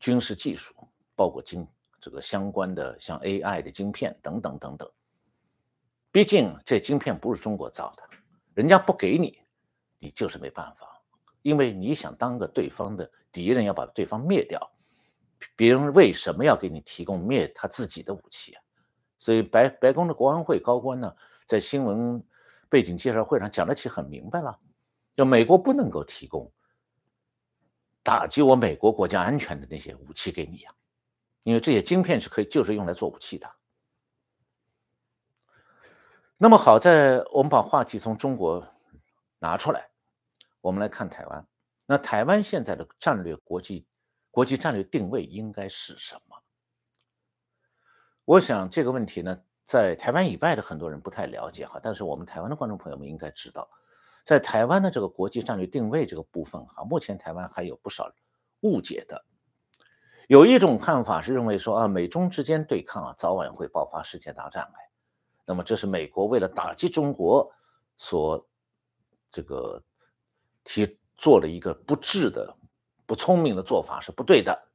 军事技术，包括晶这个相关的像 AI 的晶片等等等等。毕竟这晶片不是中国造的，人家不给你，你就是没办法，因为你想当个对方的敌人，要把对方灭掉，别人为什么要给你提供灭他自己的武器啊？所以白白宫的国安会高官呢，在新闻背景介绍会上讲的其实很明白了，就美国不能够提供打击我美国国家安全的那些武器给你呀，因为这些晶片是可以就是用来做武器的。那么好在我们把话题从中国拿出来，我们来看台湾。那台湾现在的战略国际国际战略定位应该是什么？我想这个问题呢，在台湾以外的很多人不太了解哈，但是我们台湾的观众朋友们应该知道，在台湾的这个国际战略定位这个部分哈，目前台湾还有不少误解的。有一种看法是认为说啊，美中之间对抗啊，早晚会爆发世界大战哎，那么这是美国为了打击中国所这个提做了一个不智的、不聪明的做法是不对的，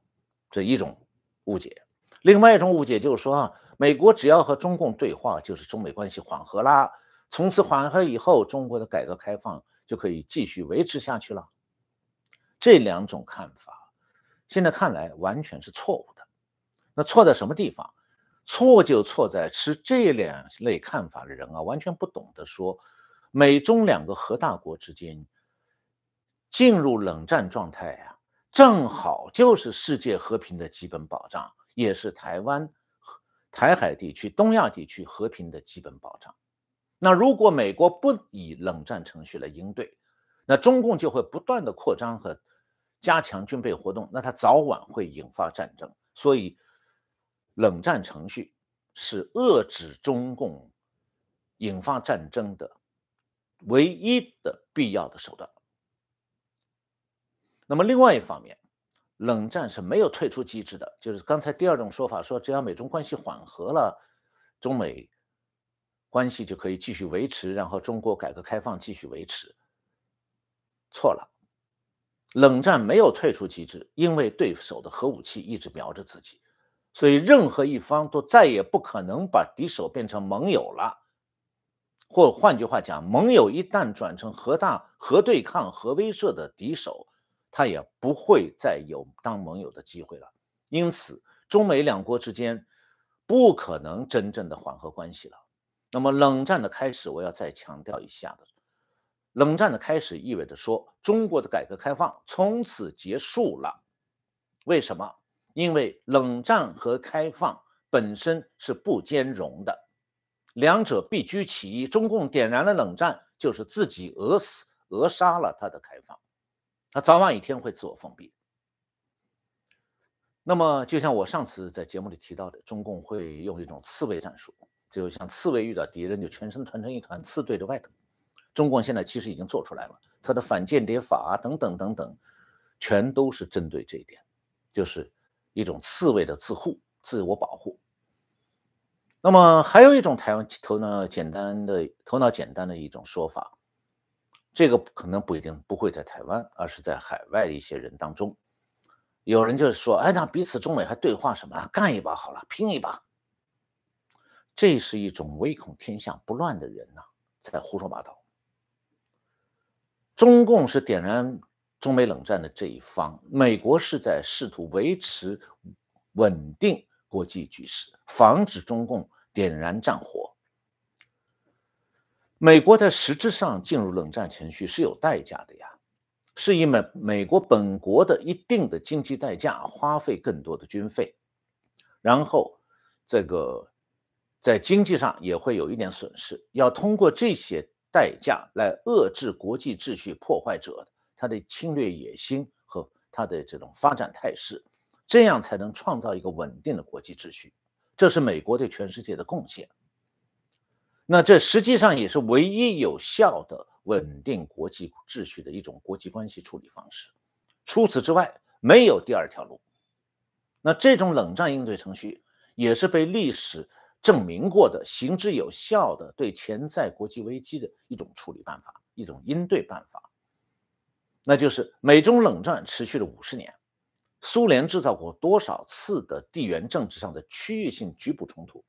这一种误解。另外一种误解就是说啊，美国只要和中共对话，就是中美关系缓和啦。从此缓和以后，中国的改革开放就可以继续维持下去了。这两种看法，现在看来完全是错误的。那错在什么地方？错就错在持这两类看法的人啊，完全不懂得说，美中两个核大国之间进入冷战状态啊，正好就是世界和平的基本保障。也是台湾、台海地区、东亚地区和平的基本保障。那如果美国不以冷战程序来应对，那中共就会不断的扩张和加强军备活动，那它早晚会引发战争。所以，冷战程序是遏制中共引发战争的唯一的必要的手段。那么，另外一方面。冷战是没有退出机制的，就是刚才第二种说法，说只要美中关系缓和了，中美关系就可以继续维持，然后中国改革开放继续维持。错了，冷战没有退出机制，因为对手的核武器一直瞄着自己，所以任何一方都再也不可能把敌手变成盟友了，或换句话讲，盟友一旦转成核大、核对抗、核威慑的敌手。他也不会再有当盟友的机会了，因此中美两国之间不可能真正的缓和关系了。那么冷战的开始，我要再强调一下的，冷战的开始意味着说中国的改革开放从此结束了。为什么？因为冷战和开放本身是不兼容的，两者必居其一。中共点燃了冷战，就是自己扼死、扼杀了他的开放。他早晚一天会自我封闭。那么，就像我上次在节目里提到的，中共会用一种刺猬战术，就像刺猬遇到敌人就全身团成一团，刺对着外头。中共现在其实已经做出来了，它的反间谍法啊等等等等，全都是针对这一点，就是一种刺猬的自护、自我保护。那么，还有一种台湾头脑简单的、头脑简单的一种说法。这个可能不一定不会在台湾，而是在海外的一些人当中，有人就说：“哎，那彼此中美还对话什么？干一把好了，拼一把。”这是一种唯恐天下不乱的人呐，在胡说八道。中共是点燃中美冷战的这一方，美国是在试图维持稳定国际局势，防止中共点燃战火。美国在实质上进入冷战程序是有代价的呀，是以美美国本国的一定的经济代价，花费更多的军费，然后这个在经济上也会有一点损失。要通过这些代价来遏制国际秩序破坏者他的侵略野心和他的这种发展态势，这样才能创造一个稳定的国际秩序。这是美国对全世界的贡献。那这实际上也是唯一有效的稳定国际秩序的一种国际关系处理方式。除此之外，没有第二条路。那这种冷战应对程序也是被历史证明过的、行之有效的对潜在国际危机的一种处理办法、一种应对办法。那就是美中冷战持续了五十年，苏联制造过多少次的地缘政治上的区域性局部冲突，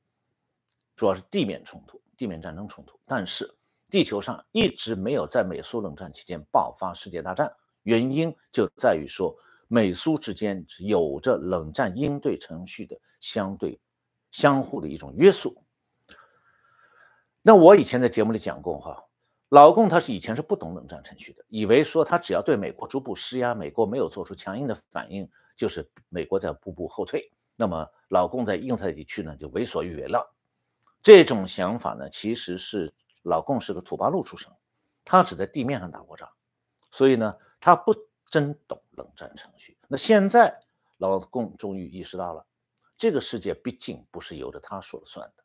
主要是地面冲突、地面战争冲突。但是地球上一直没有在美苏冷战期间爆发世界大战，原因就在于说美苏之间有着冷战应对程序的相对相互的一种约束。那我以前在节目里讲过哈。老共他是以前是不懂冷战程序的，以为说他只要对美国逐步施压，美国没有做出强硬的反应，就是美国在步步后退。那么老共在印太地区呢就为所欲为了。这种想法呢，其实是老共是个土八路出身，他只在地面上打过仗，所以呢他不真懂冷战程序。那现在老共终于意识到了，这个世界毕竟不是由着他说了算的。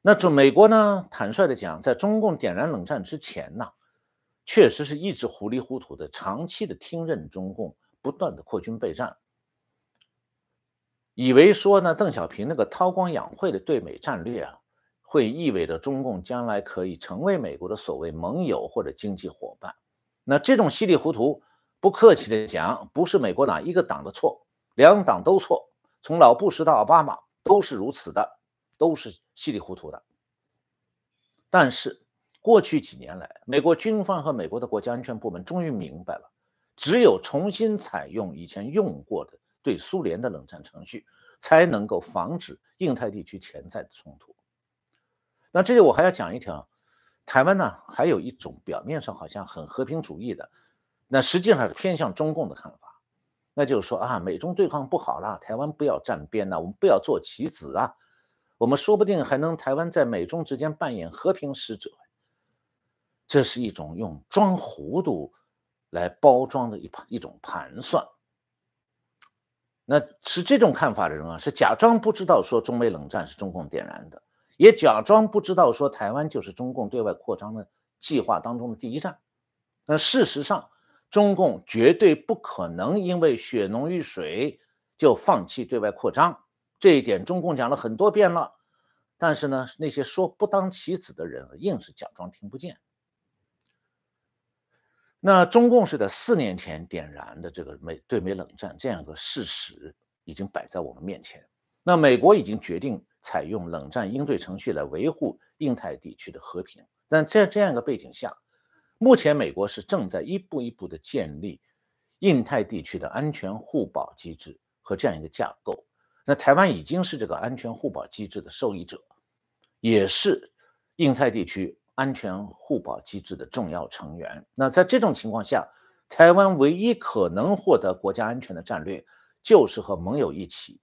那中美国呢？坦率的讲，在中共点燃冷战之前呢，确实是一直糊里糊涂的，长期的听任中共不断的扩军备战，以为说呢，邓小平那个韬光养晦的对美战略啊，会意味着中共将来可以成为美国的所谓盟友或者经济伙伴。那这种稀里糊涂，不客气的讲，不是美国哪一个党的错，两党都错，从老布什到奥巴马都是如此的。都是稀里糊涂的，但是过去几年来，美国军方和美国的国家安全部门终于明白了，只有重新采用以前用过的对苏联的冷战程序，才能够防止印太地区潜在的冲突。那这里我还要讲一条，台湾呢还有一种表面上好像很和平主义的，那实际上是偏向中共的看法，那就是说啊，美中对抗不好了，台湾不要站边呐，我们不要做棋子啊。我们说不定还能台湾在美中之间扮演和平使者，这是一种用装糊涂来包装的一盘一种盘算。那持这种看法的人啊，是假装不知道说中美冷战是中共点燃的，也假装不知道说台湾就是中共对外扩张的计划当中的第一站。那事实上，中共绝对不可能因为血浓于水就放弃对外扩张。这一点中共讲了很多遍了，但是呢，那些说不当其子的人硬是假装听不见。那中共是在四年前点燃的这个美对美冷战，这样一个事实已经摆在我们面前。那美国已经决定采用冷战应对程序来维护印太地区的和平。但在这样一个背景下，目前美国是正在一步一步的建立印太地区的安全互保机制和这样一个架构。那台湾已经是这个安全互保机制的受益者，也是印太地区安全互保机制的重要成员。那在这种情况下，台湾唯一可能获得国家安全的战略，就是和盟友一起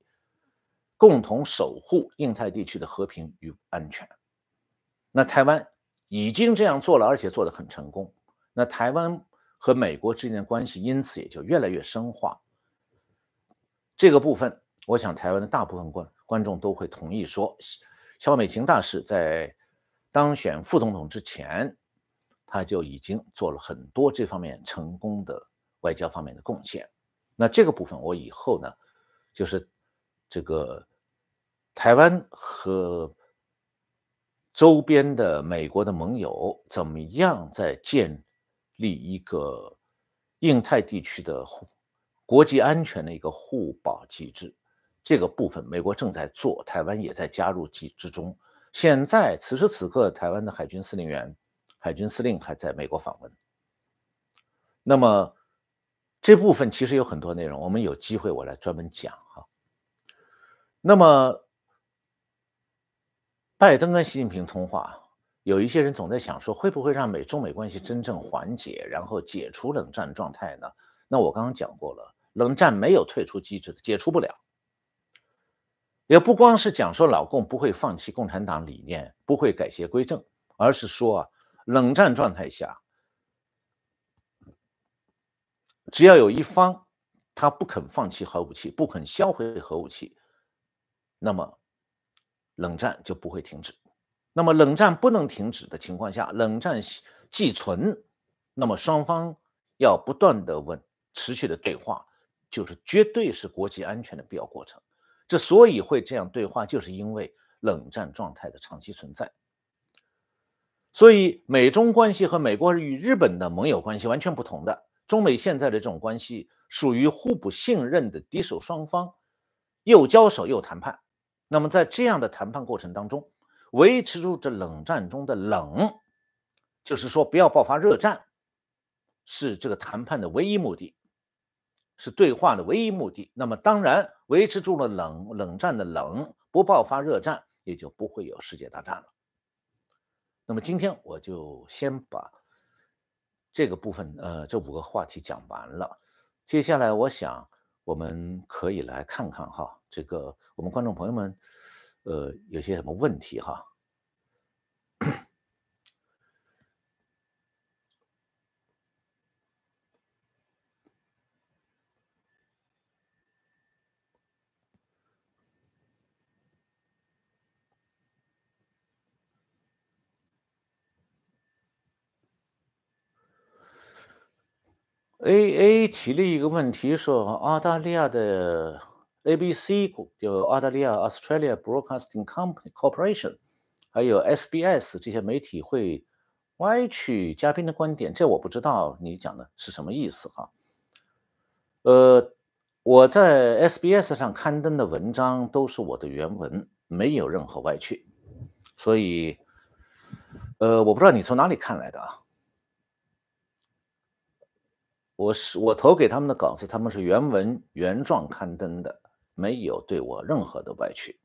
共同守护印太地区的和平与安全。那台湾已经这样做了，而且做得很成功。那台湾和美国之间的关系因此也就越来越深化。这个部分。我想，台湾的大部分观观众都会同意说，肖美琴大使在当选副总统之前，他就已经做了很多这方面成功的外交方面的贡献。那这个部分，我以后呢，就是这个台湾和周边的美国的盟友怎么样在建立一个印太地区的国际安全的一个互保机制。这个部分，美国正在做，台湾也在加入其之中。现在此时此刻，台湾的海军司令员、海军司令还在美国访问。那么这部分其实有很多内容，我们有机会我来专门讲哈。那么拜登跟习近平通话，有一些人总在想说，会不会让美中美关系真正缓解，然后解除冷战状态呢？那我刚刚讲过了，冷战没有退出机制的，解除不了。也不光是讲说老共不会放弃共产党理念，不会改邪归正，而是说啊，冷战状态下，只要有一方他不肯放弃核武器，不肯销毁核武器，那么冷战就不会停止。那么冷战不能停止的情况下，冷战既存，那么双方要不断的问，持续的对话，就是绝对是国际安全的必要过程。之所以会这样对话，就是因为冷战状态的长期存在。所以，美中关系和美国与日本的盟友关系完全不同的。中美现在的这种关系属于互不信任的敌手双方，又交手又谈判。那么，在这样的谈判过程当中，维持住这冷战中的冷，就是说不要爆发热战，是这个谈判的唯一目的。是对话的唯一目的。那么，当然维持住了冷冷战的冷，不爆发热战，也就不会有世界大战了。那么，今天我就先把这个部分，呃，这五个话题讲完了。接下来，我想我们可以来看看哈，这个我们观众朋友们，呃，有些什么问题哈。A A 提了一个问题，说澳大利亚的 A B C 就澳大利亚 Australia Broadcasting Company Corporation，还有 S B S 这些媒体会歪曲嘉宾的观点，这我不知道你讲的是什么意思哈。呃，我在 S B S 上刊登的文章都是我的原文，没有任何歪曲，所以，呃，我不知道你从哪里看来的啊。我是我投给他们的稿子，他们是原文原状刊登的，没有对我任何的歪曲。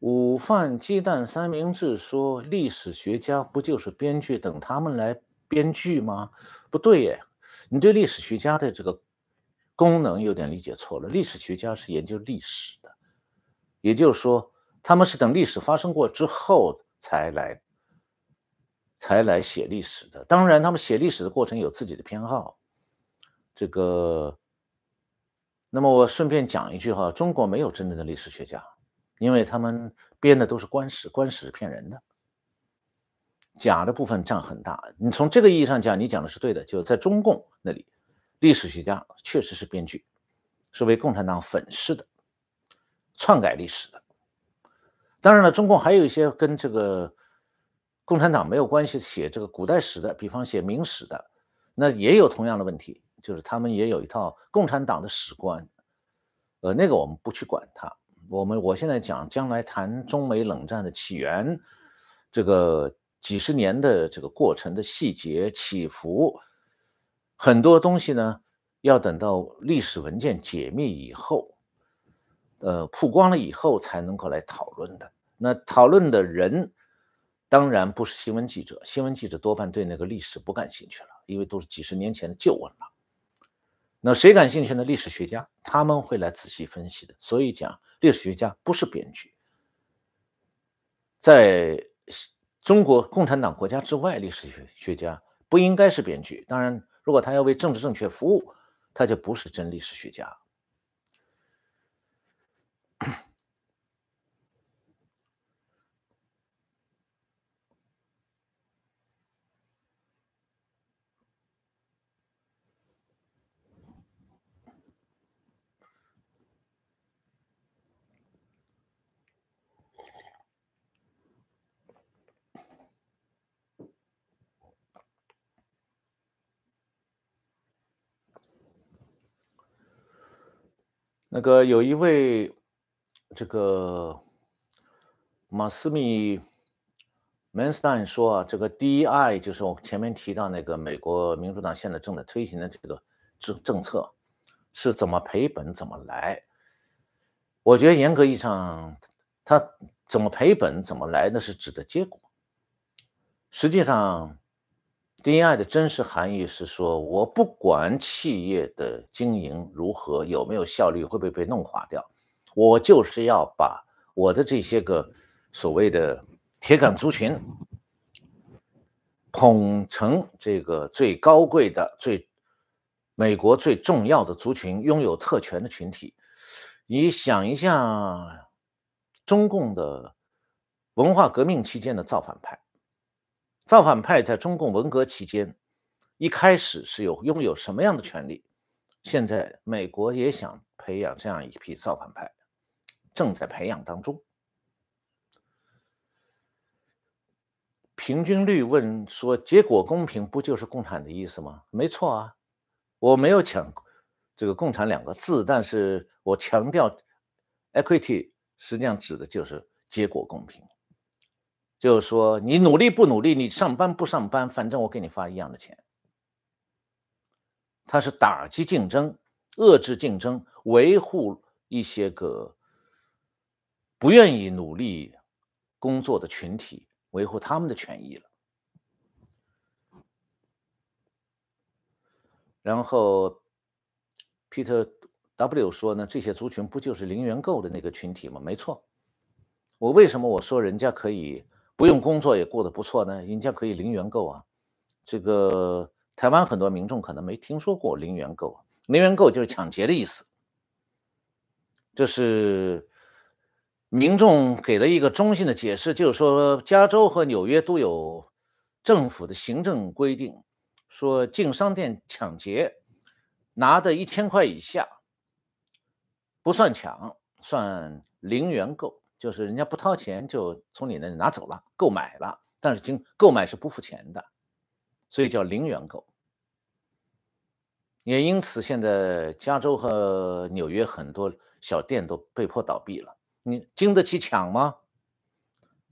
午饭鸡蛋三明治说：“历史学家不就是编剧，等他们来。”编剧吗？不对耶，你对历史学家的这个功能有点理解错了。历史学家是研究历史的，也就是说，他们是等历史发生过之后才来才来写历史的。当然，他们写历史的过程有自己的偏好。这个，那么我顺便讲一句哈，中国没有真正的历史学家，因为他们编的都是官史，官史是骗人的。假的部分占很大，你从这个意义上讲，你讲的是对的。就在中共那里，历史学家确实是编剧，是为共产党粉饰的，篡改历史的。当然了，中共还有一些跟这个共产党没有关系写这个古代史的，比方写明史的，那也有同样的问题，就是他们也有一套共产党的史观。呃，那个我们不去管它。我们我现在讲将来谈中美冷战的起源，这个。几十年的这个过程的细节起伏，很多东西呢，要等到历史文件解密以后，呃，曝光了以后才能够来讨论的。那讨论的人当然不是新闻记者，新闻记者多半对那个历史不感兴趣了，因为都是几十年前的旧闻了。那谁感兴趣呢？历史学家他们会来仔细分析的。所以讲，历史学家不是编剧，在。中国共产党国家之外，历史学学家不应该是编剧。当然，如果他要为政治正确服务，他就不是真历史学家。那个有一位，这个马斯米门斯坦说啊，这个 DI 就是我前面提到那个美国民主党现在正在推行的这个政政策，是怎么赔本怎么来？我觉得严格意义上，他怎么赔本怎么来，那是指的结果。实际上 D N I 的真实含义是说，我不管企业的经营如何，有没有效率，会不会被弄垮掉，我就是要把我的这些个所谓的铁杆族群捧成这个最高贵的、最美国最重要的族群，拥有特权的群体。你想一下，中共的文化革命期间的造反派，造反派在中共文革期间一开始是有拥有什么样的权利？现在美国也想培养这样一批造反派，正在培养当中。平均率问说结果公平，不就是共产的意思吗？没错啊，我没有抢。这个“共产”两个字，但是我强调，equity 实际上指的就是结果公平，就是说你努力不努力，你上班不上班，反正我给你发一样的钱。它是打击竞争、遏制竞争、维护一些个不愿意努力工作的群体，维护他们的权益了。然后。Peter W 说呢，这些族群不就是零元购的那个群体吗？没错。我为什么我说人家可以不用工作也过得不错呢？人家可以零元购啊。这个台湾很多民众可能没听说过零元购，零元购就是抢劫的意思。这是民众给了一个中性的解释，就是说加州和纽约都有政府的行政规定，说进商店抢劫。拿的一千块以下不算抢，算零元购，就是人家不掏钱就从你那里拿走了，购买了，但是经购买是不付钱的，所以叫零元购。也因此，现在加州和纽约很多小店都被迫倒闭了。你经得起抢吗？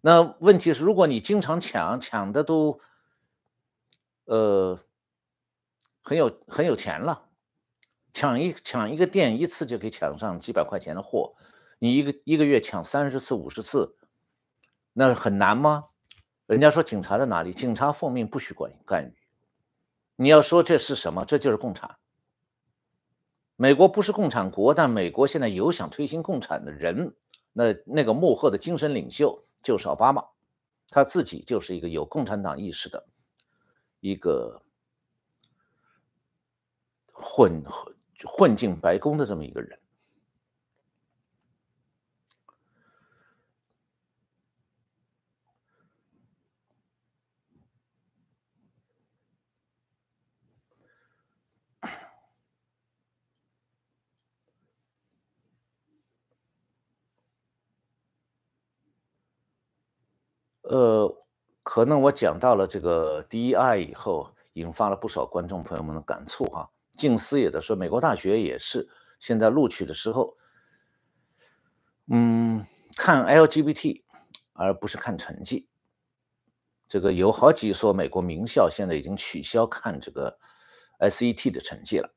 那问题是，如果你经常抢，抢的都呃很有很有钱了。抢一抢一个店，一次就可以抢上几百块钱的货。你一个一个月抢三十次、五十次，那很难吗？人家说警察在哪里？警察奉命不许管干预。你要说这是什么？这就是共产。美国不是共产国，但美国现在有想推行共产的人。那那个幕后的精神领袖就是奥巴马，他自己就是一个有共产党意识的一个混合。混进白宫的这么一个人，呃，可能我讲到了这个 DEI 以后，引发了不少观众朋友们的感触哈。静思也的说，美国大学也是现在录取的时候，嗯，看 LGBT 而不是看成绩。这个有好几所美国名校现在已经取消看这个 SET 的成绩了，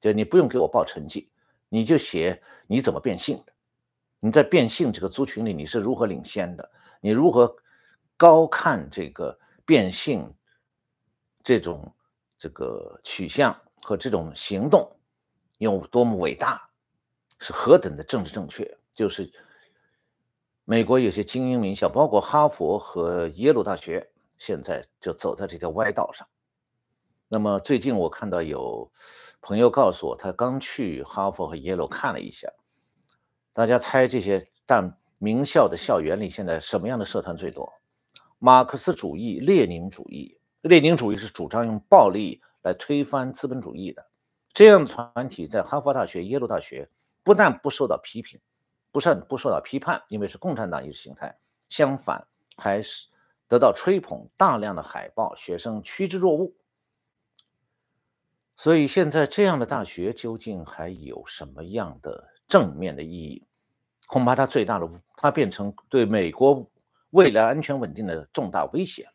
就你不用给我报成绩，你就写你怎么变性的，你在变性这个族群里你是如何领先的，你如何高看这个变性这种这个取向。和这种行动有多么伟大，是何等的政治正确？就是美国有些精英名校，包括哈佛和耶鲁大学，现在就走在这条歪道上。那么最近我看到有朋友告诉我，他刚去哈佛和耶鲁看了一下，大家猜这些但名校的校园里现在什么样的社团最多？马克思主义、列宁主义，列宁主义是主张用暴力。来推翻资本主义的这样的团体，在哈佛大学、耶鲁大学不但不受到批评，不受不受到批判，因为是共产党意识形态，相反还是得到吹捧，大量的海报，学生趋之若鹜。所以现在这样的大学究竟还有什么样的正面的意义？恐怕它最大的，它变成对美国未来安全稳定的重大威胁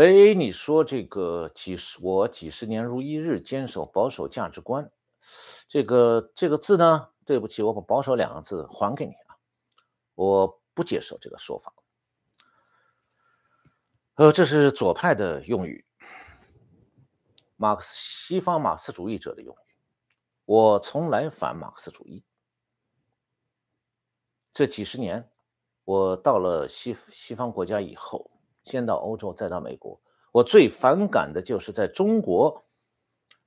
哎，你说这个几十我几十年如一日坚守保守价值观，这个这个字呢？对不起，我把“保守”两个字还给你啊，我不接受这个说法。呃，这是左派的用语，马克思西方马克思主义者的用语。我从来反马克思主义。这几十年，我到了西西方国家以后，先到欧洲，再到美国，我最反感的就是在中国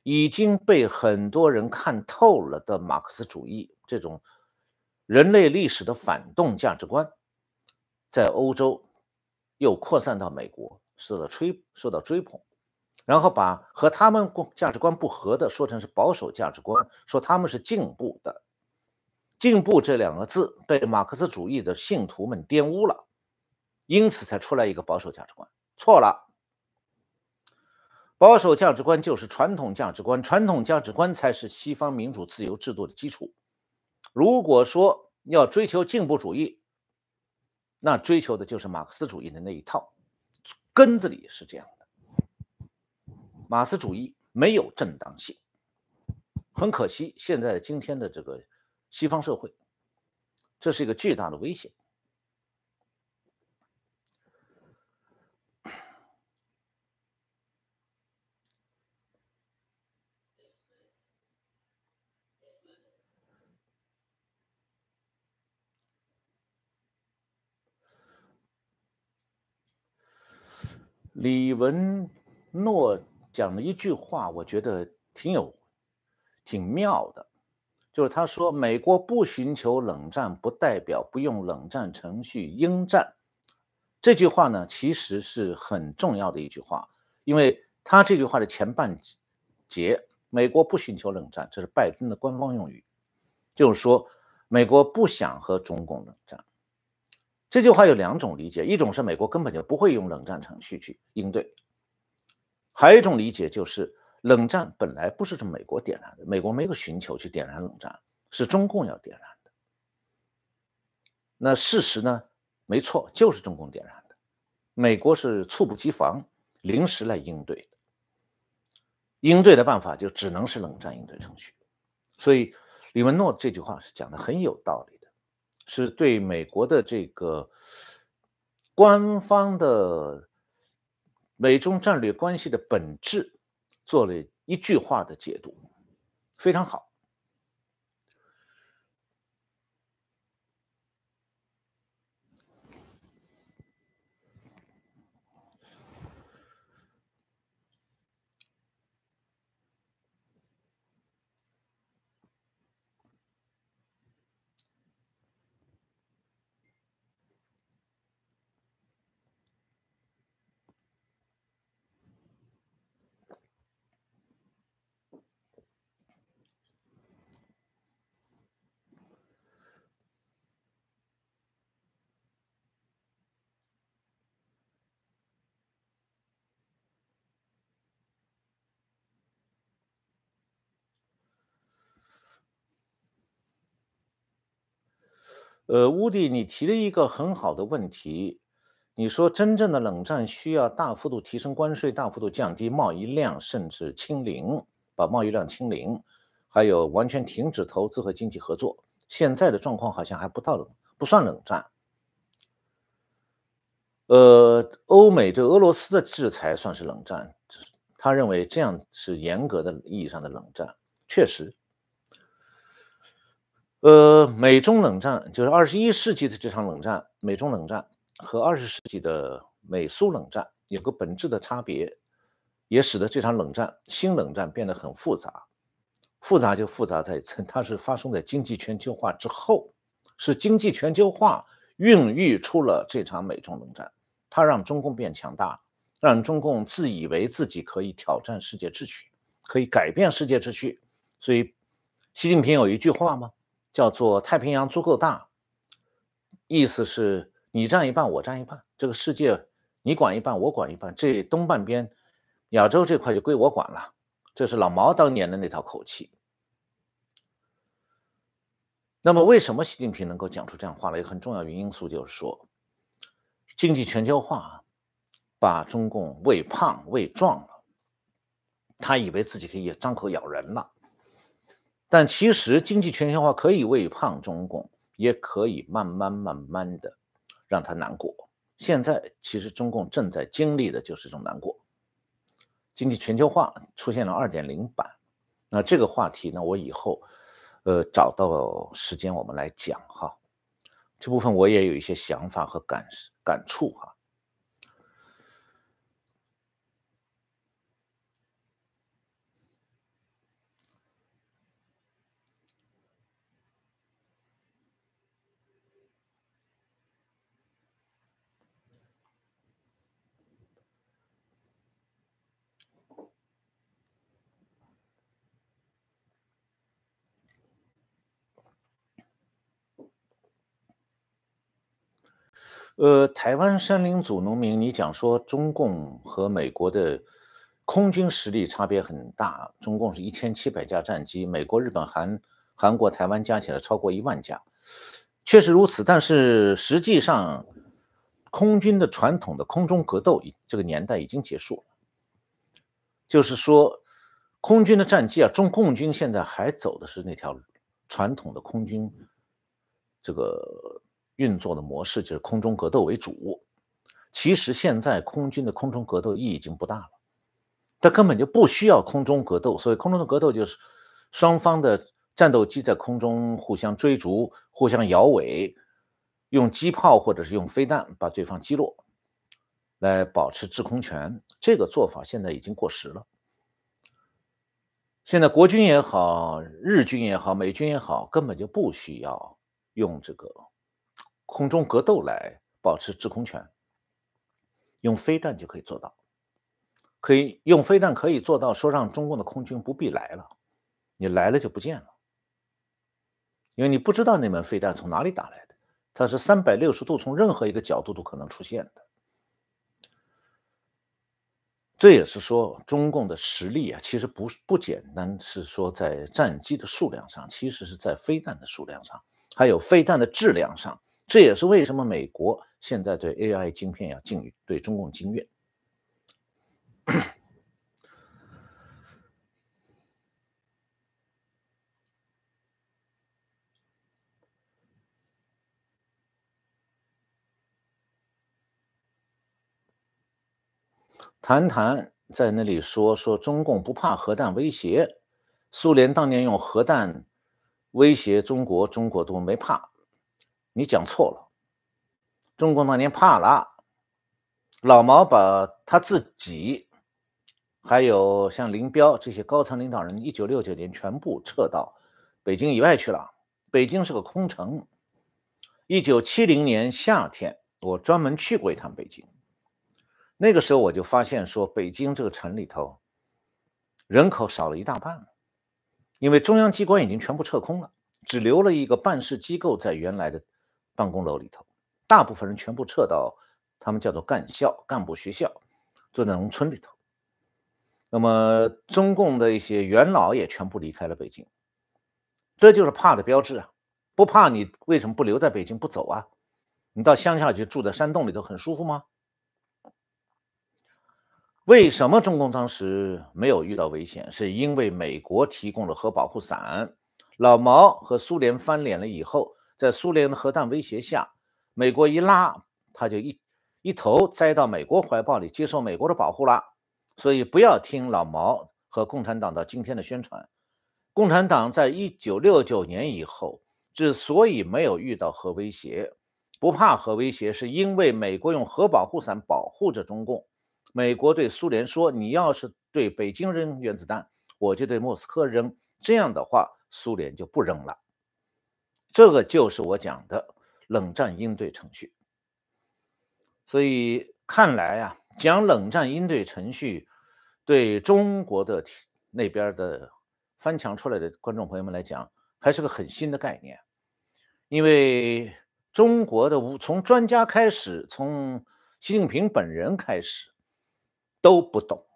已经被很多人看透了的马克思主义。这种人类历史的反动价值观，在欧洲又扩散到美国，受到吹受到追捧，然后把和他们价值观不合的说成是保守价值观，说他们是进步的。进步这两个字被马克思主义的信徒们玷污了，因此才出来一个保守价值观。错了，保守价值观就是传统价值观，传统价值观才是西方民主自由制度的基础。如果说要追求进步主义，那追求的就是马克思主义的那一套，根子里是这样的。马克思主义没有正当性，很可惜，现在今天的这个西方社会，这是一个巨大的危险。李文诺讲了一句话，我觉得挺有、挺妙的，就是他说：“美国不寻求冷战，不代表不用冷战程序应战。”这句话呢，其实是很重要的一句话，因为他这句话的前半节“美国不寻求冷战”，这是拜登的官方用语，就是说美国不想和中共冷战。这句话有两种理解，一种是美国根本就不会用冷战程序去应对，还有一种理解就是冷战本来不是从美国点燃的，美国没有寻求去点燃冷战，是中共要点燃的。那事实呢？没错，就是中共点燃的，美国是猝不及防，临时来应对的，应对的办法就只能是冷战应对程序。所以李文诺这句话是讲的很有道理。是对美国的这个官方的美中战略关系的本质做了一句话的解读，非常好。呃，乌迪，你提了一个很好的问题。你说，真正的冷战需要大幅度提升关税，大幅度降低贸易量，甚至清零，把贸易量清零，还有完全停止投资和经济合作。现在的状况好像还不到冷，不算冷战。呃，欧美对俄罗斯的制裁算是冷战，他认为这样是严格的意义上的冷战，确实。呃，美中冷战就是二十一世纪的这场冷战，美中冷战和二十世纪的美苏冷战有个本质的差别，也使得这场冷战新冷战变得很复杂。复杂就复杂在 它是发生在经济全球化之后，是经济全球化孕育出了这场美中冷战，它让中共变强大，让中共自以为自己可以挑战世界秩序，可以改变世界秩序。所以，习近平有一句话吗？叫做太平洋足够大，意思是你占一半，我占一半，这个世界你管一半，我管一半，这东半边亚洲这块就归我管了。这是老毛当年的那套口气。那么，为什么习近平能够讲出这样话来？一个很重要的因素就是说，经济全球化把中共喂胖喂壮了，他以为自己可以张口咬人了。但其实经济全球化可以喂胖中共，也可以慢慢慢慢的让他难过。现在其实中共正在经历的就是这种难过。经济全球化出现了二点零版，那这个话题呢，我以后呃找到时间我们来讲哈。这部分我也有一些想法和感感触哈。呃，台湾山林组农民，你讲说中共和美国的空军实力差别很大，中共是一千七百架战机，美国、日本、韩、韩国、台湾加起来超过一万架，确实如此。但是实际上，空军的传统的空中格斗这个年代已经结束了，就是说，空军的战机啊，中共军现在还走的是那条传统的空军这个。运作的模式就是空中格斗为主。其实现在空军的空中格斗意义已经不大了，它根本就不需要空中格斗。所以空中的格斗就是双方的战斗机在空中互相追逐、互相摇尾，用机炮或者是用飞弹把对方击落，来保持制空权。这个做法现在已经过时了。现在国军也好，日军也好，美军也好，根本就不需要用这个。空中格斗来保持制空权，用飞弹就可以做到。可以用飞弹可以做到，说让中共的空军不必来了，你来了就不见了，因为你不知道那门飞弹从哪里打来的，它是三百六十度从任何一个角度都可能出现的。这也是说中共的实力啊，其实不不简单，是说在战机的数量上，其实是在飞弹的数量上，还有飞弹的质量上。这也是为什么美国现在对 AI 晶片要禁运，对中共禁运。谈谈在那里说说中共不怕核弹威胁，苏联当年用核弹威胁中国，中国都没怕。你讲错了，中共那年怕了，老毛把他自己，还有像林彪这些高层领导人，一九六九年全部撤到北京以外去了。北京是个空城。一九七零年夏天，我专门去过一趟北京，那个时候我就发现说，北京这个城里头人口少了一大半，因为中央机关已经全部撤空了，只留了一个办事机构在原来的。办公楼里头，大部分人全部撤到他们叫做干校、干部学校，住在农村里头。那么中共的一些元老也全部离开了北京，这就是怕的标志啊！不怕你为什么不留在北京不走啊？你到乡下去住在山洞里头很舒服吗？为什么中共当时没有遇到危险？是因为美国提供了核保护伞，老毛和苏联翻脸了以后。在苏联的核弹威胁下，美国一拉，他就一一头栽到美国怀抱里，接受美国的保护了。所以不要听老毛和共产党到今天的宣传。共产党在一九六九年以后之所以没有遇到核威胁，不怕核威胁，是因为美国用核保护伞保护着中共。美国对苏联说：“你要是对北京扔原子弹，我就对莫斯科扔。这样的话，苏联就不扔了。”这个就是我讲的冷战应对程序。所以看来啊，讲冷战应对程序，对中国的那边的翻墙出来的观众朋友们来讲，还是个很新的概念。因为中国的从专家开始，从习近平本人开始都不懂，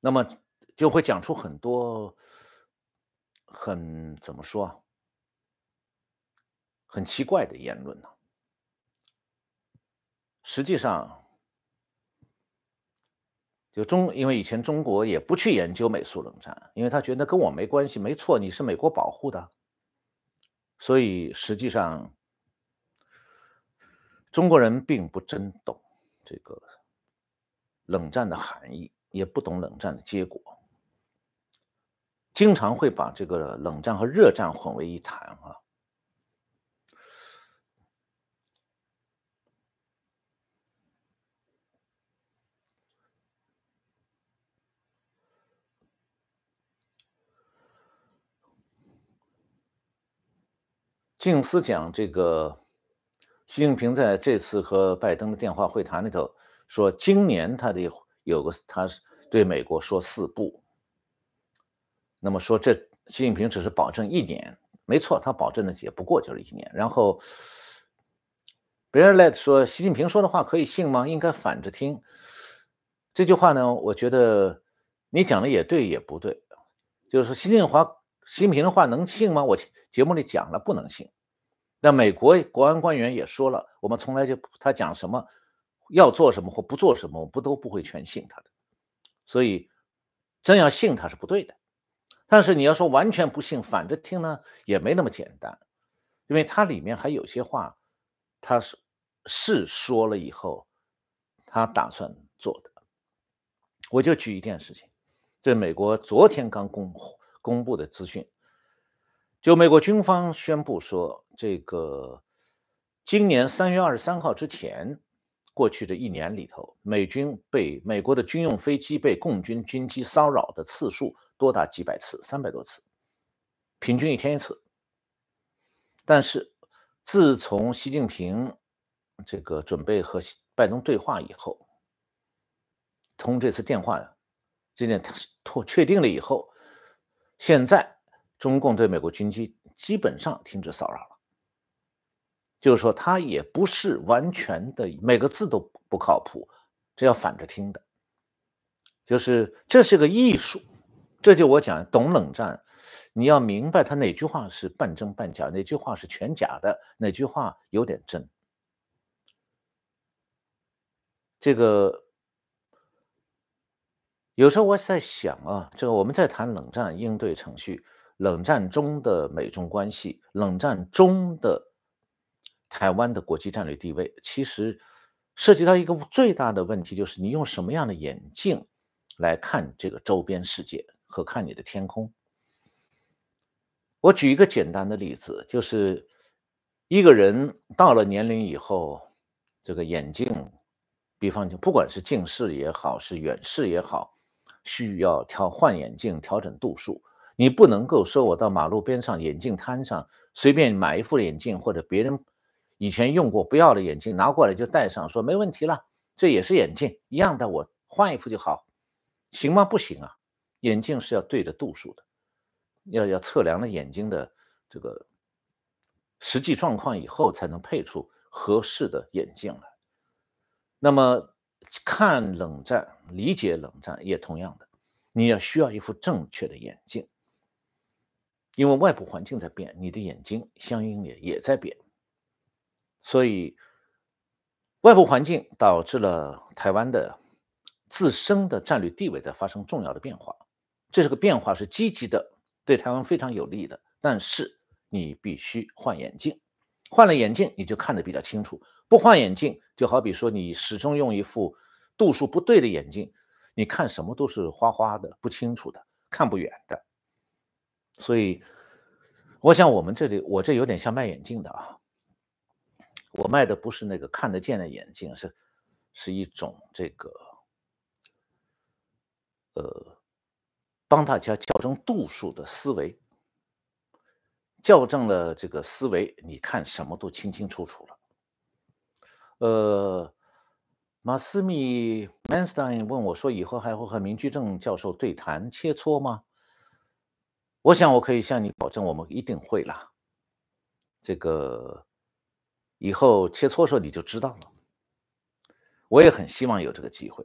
那么就会讲出很多。很怎么说啊？很奇怪的言论呢。实际上，就中，因为以前中国也不去研究美苏冷战，因为他觉得跟我没关系。没错，你是美国保护的，所以实际上中国人并不真懂这个冷战的含义，也不懂冷战的结果，经常会把这个冷战和热战混为一谈啊。静思讲这个，习近平在这次和拜登的电话会谈里头说，今年他得有个，他是对美国说四不。那么说这习近平只是保证一年，没错，他保证的也不过就是一年。然后别人来说，习近平说的话可以信吗？应该反着听。这句话呢，我觉得你讲的也对也不对，就是说习近平。习近平的话能信吗？我节目里讲了不能信。那美国国安官员也说了，我们从来就他讲什么要做什么或不做什么，我们不都不会全信他的。所以真要信他是不对的。但是你要说完全不信，反着听呢，也没那么简单，因为他里面还有些话，他是是说了以后，他打算做的。我就举一件事情，这美国昨天刚公布。公布的资讯，就美国军方宣布说，这个今年三月二十三号之前，过去的一年里头，美军被美国的军用飞机被共军军机骚扰的次数多达几百次，三百多次，平均一天一次。但是自从习近平这个准备和拜登对话以后，通这次电话，这点确确定了以后。现在中共对美国军机基本上停止骚扰了，就是说他也不是完全的每个字都不靠谱，这要反着听的，就是这是个艺术，这就我讲懂冷战，你要明白他哪句话是半真半假，哪句话是全假的，哪句话有点真，这个。有时候我在想啊，这个我们在谈冷战应对程序，冷战中的美中关系，冷战中的台湾的国际战略地位，其实涉及到一个最大的问题，就是你用什么样的眼镜来看这个周边世界和看你的天空。我举一个简单的例子，就是一个人到了年龄以后，这个眼镜，比方就不管是近视也好，是远视也好。需要调换眼镜，调整度数。你不能够说我到马路边上眼镜摊上随便买一副眼镜，或者别人以前用过不要的眼镜拿过来就戴上，说没问题了，这也是眼镜一样的，我换一副就好，行吗？不行啊，眼镜是要对着度数的，要要测量了眼睛的这个实际状况以后，才能配出合适的眼镜来。那么。看冷战，理解冷战也同样的，你要需要一副正确的眼镜，因为外部环境在变，你的眼睛相应也也在变，所以外部环境导致了台湾的自身的战略地位在发生重要的变化，这是个变化是积极的，对台湾非常有利的，但是你必须换眼镜，换了眼镜你就看得比较清楚。不换眼镜，就好比说你始终用一副度数不对的眼镜，你看什么都是花花的、不清楚的、看不远的。所以，我想我们这里，我这有点像卖眼镜的啊。我卖的不是那个看得见的眼镜，是是一种这个，呃，帮大家校正度数的思维。校正了这个思维，你看什么都清清楚楚了。呃，马斯米 Manstein 问我说：“以后还会和明居正教授对谈切磋吗？”我想我可以向你保证，我们一定会啦。这个以后切磋的时候你就知道了。我也很希望有这个机会。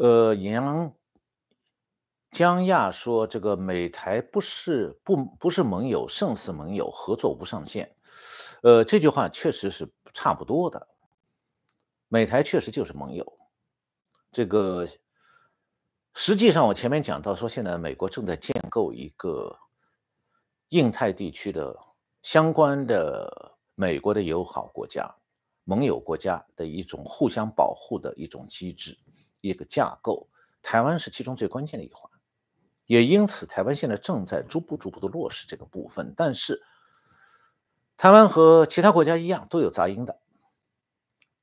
呃，杨江亚说：“这个美台不是不不是盟友，胜似盟友，合作无上限。”呃，这句话确实是差不多的。美台确实就是盟友。这个实际上，我前面讲到说，现在美国正在建构一个印太地区的相关的美国的友好国家、盟友国家的一种互相保护的一种机制、一个架构。台湾是其中最关键的一环。也因此，台湾现在正在逐步、逐步的落实这个部分。但是，台湾和其他国家一样，都有杂音的。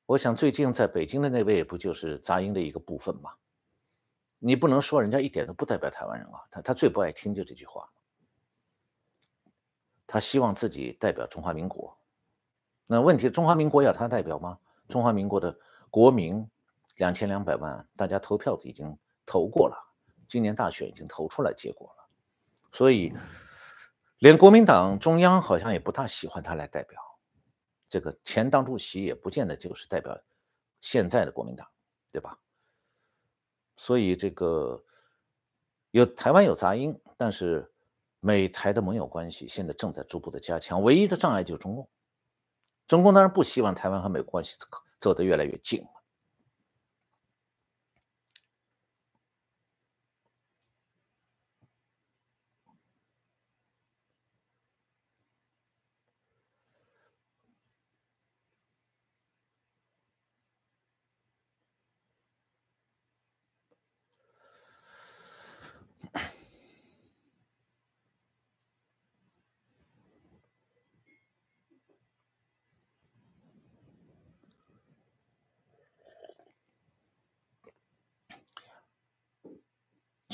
我想，最近在北京的那位不就是杂音的一个部分吗？你不能说人家一点都不代表台湾人啊！他他最不爱听就这句话。他希望自己代表中华民国。那问题，中华民国要他代表吗？中华民国的国民两千两百万，大家投票已经投过了。今年大选已经投出来结果了，所以连国民党中央好像也不大喜欢他来代表。这个前党主席也不见得就是代表现在的国民党，对吧？所以这个有台湾有杂音，但是美台的盟友关系现在正在逐步的加强。唯一的障碍就是中共，中共当然不希望台湾和美国关系走得越来越近。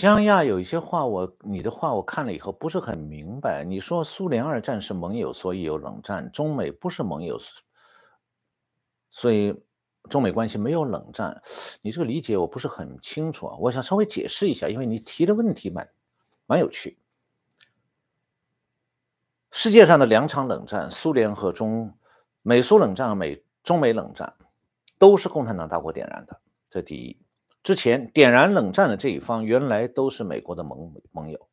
江亚有一些话，我你的话我看了以后不是很明白。你说苏联二战是盟友，所以有冷战；中美不是盟友，所以中美关系没有冷战。你这个理解我不是很清楚啊，我想稍微解释一下，因为你提的问题蛮蛮有趣。世界上的两场冷战，苏联和中美苏冷战、美中美冷战，都是共产党大国点燃的，这第一。之前点燃冷战的这一方，原来都是美国的盟盟友。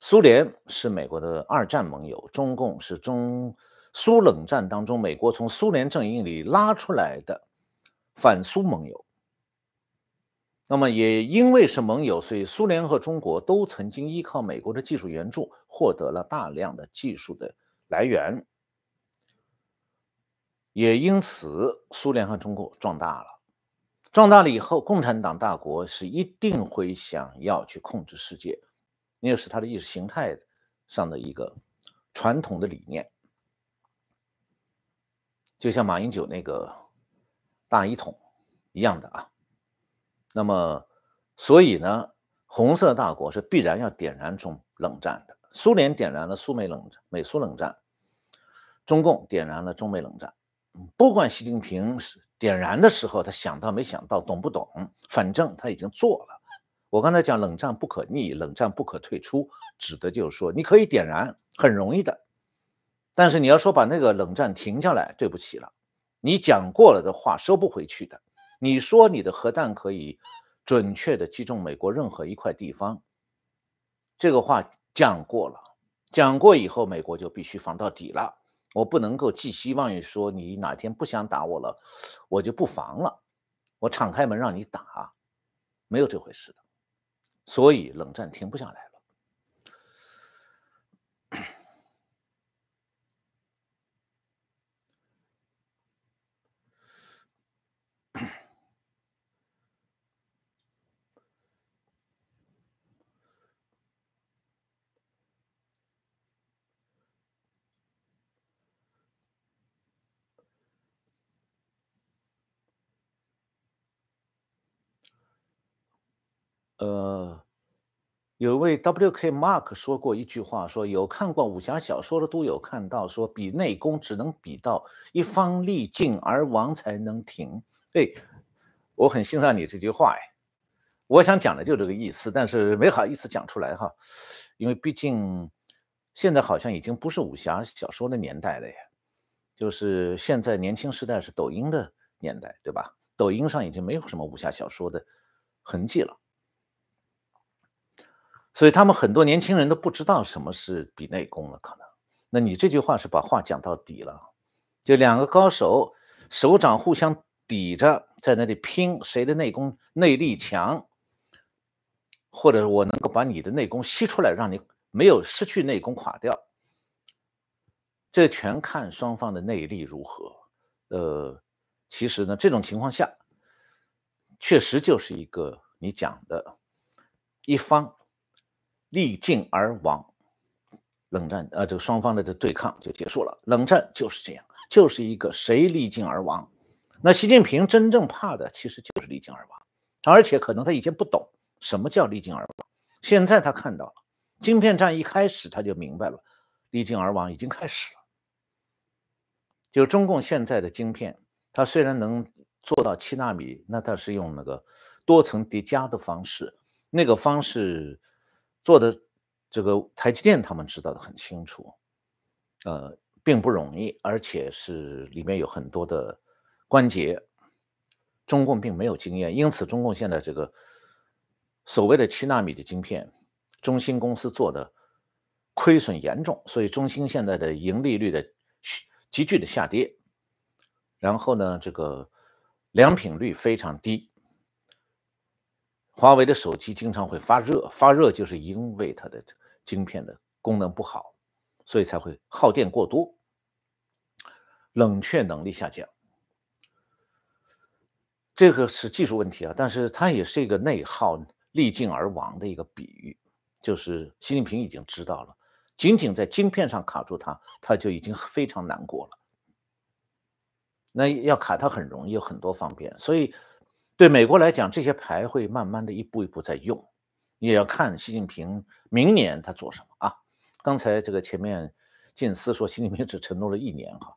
苏联是美国的二战盟友，中共是中苏冷战当中美国从苏联阵营里拉出来的反苏盟友。那么也因为是盟友，所以苏联和中国都曾经依靠美国的技术援助，获得了大量的技术的来源。也因此，苏联和中国壮大了。壮大了以后，共产党大国是一定会想要去控制世界，那是他的意识形态上的一个传统的理念，就像马英九那个大一统一样的啊。那么，所以呢，红色大国是必然要点燃中冷战的。苏联点燃了苏美冷战、美苏冷战，中共点燃了中美冷战。不管习近平是。点燃的时候，他想到没想到，懂不懂？反正他已经做了。我刚才讲冷战不可逆，冷战不可退出，指的就是说你可以点燃，很容易的。但是你要说把那个冷战停下来，对不起了，你讲过了的话收不回去的。你说你的核弹可以准确的击中美国任何一块地方，这个话讲过了，讲过以后，美国就必须防到底了。我不能够寄希望于说你哪天不想打我了，我就不防了，我敞开门让你打，没有这回事的，所以冷战停不下来。呃，有一位 W.K. Mark 说过一句话，说有看过武侠小说的都有看到，说比内功只能比到一方力尽而亡才能停。哎，我很欣赏你这句话哎，我想讲的就这个意思，但是没好意思讲出来哈，因为毕竟现在好像已经不是武侠小说的年代了呀，就是现在年轻时代是抖音的年代，对吧？抖音上已经没有什么武侠小说的痕迹了。所以他们很多年轻人都不知道什么是比内功了，可能。那你这句话是把话讲到底了，就两个高手手掌互相抵着，在那里拼谁的内功内力强，或者我能够把你的内功吸出来，让你没有失去内功垮掉。这全看双方的内力如何。呃，其实呢，这种情况下，确实就是一个你讲的一方。力尽而亡，冷战呃，这个双方的这对抗就结束了。冷战就是这样，就是一个谁力尽而亡。那习近平真正怕的其实就是力尽而亡，而且可能他以前不懂什么叫力尽而亡，现在他看到了，晶片战一开始他就明白了，力尽而亡已经开始了。就中共现在的晶片，它虽然能做到七纳米，那它是用那个多层叠加的方式，那个方式。做的这个台积电，他们知道的很清楚，呃，并不容易，而且是里面有很多的关节，中共并没有经验，因此中共现在这个所谓的七纳米的晶片，中芯公司做的亏损严重，所以中芯现在的盈利率的急剧的下跌，然后呢，这个良品率非常低。华为的手机经常会发热，发热就是因为它的晶片的功能不好，所以才会耗电过多，冷却能力下降。这个是技术问题啊，但是它也是一个内耗、力尽而亡的一个比喻，就是习近平已经知道了，仅仅在晶片上卡住它，他就已经非常难过了。那要卡它很容易，有很多方便，所以。对美国来讲，这些牌会慢慢的一步一步在用，你也要看习近平明年他做什么啊？刚才这个前面近思说，习近平只承诺了一年哈，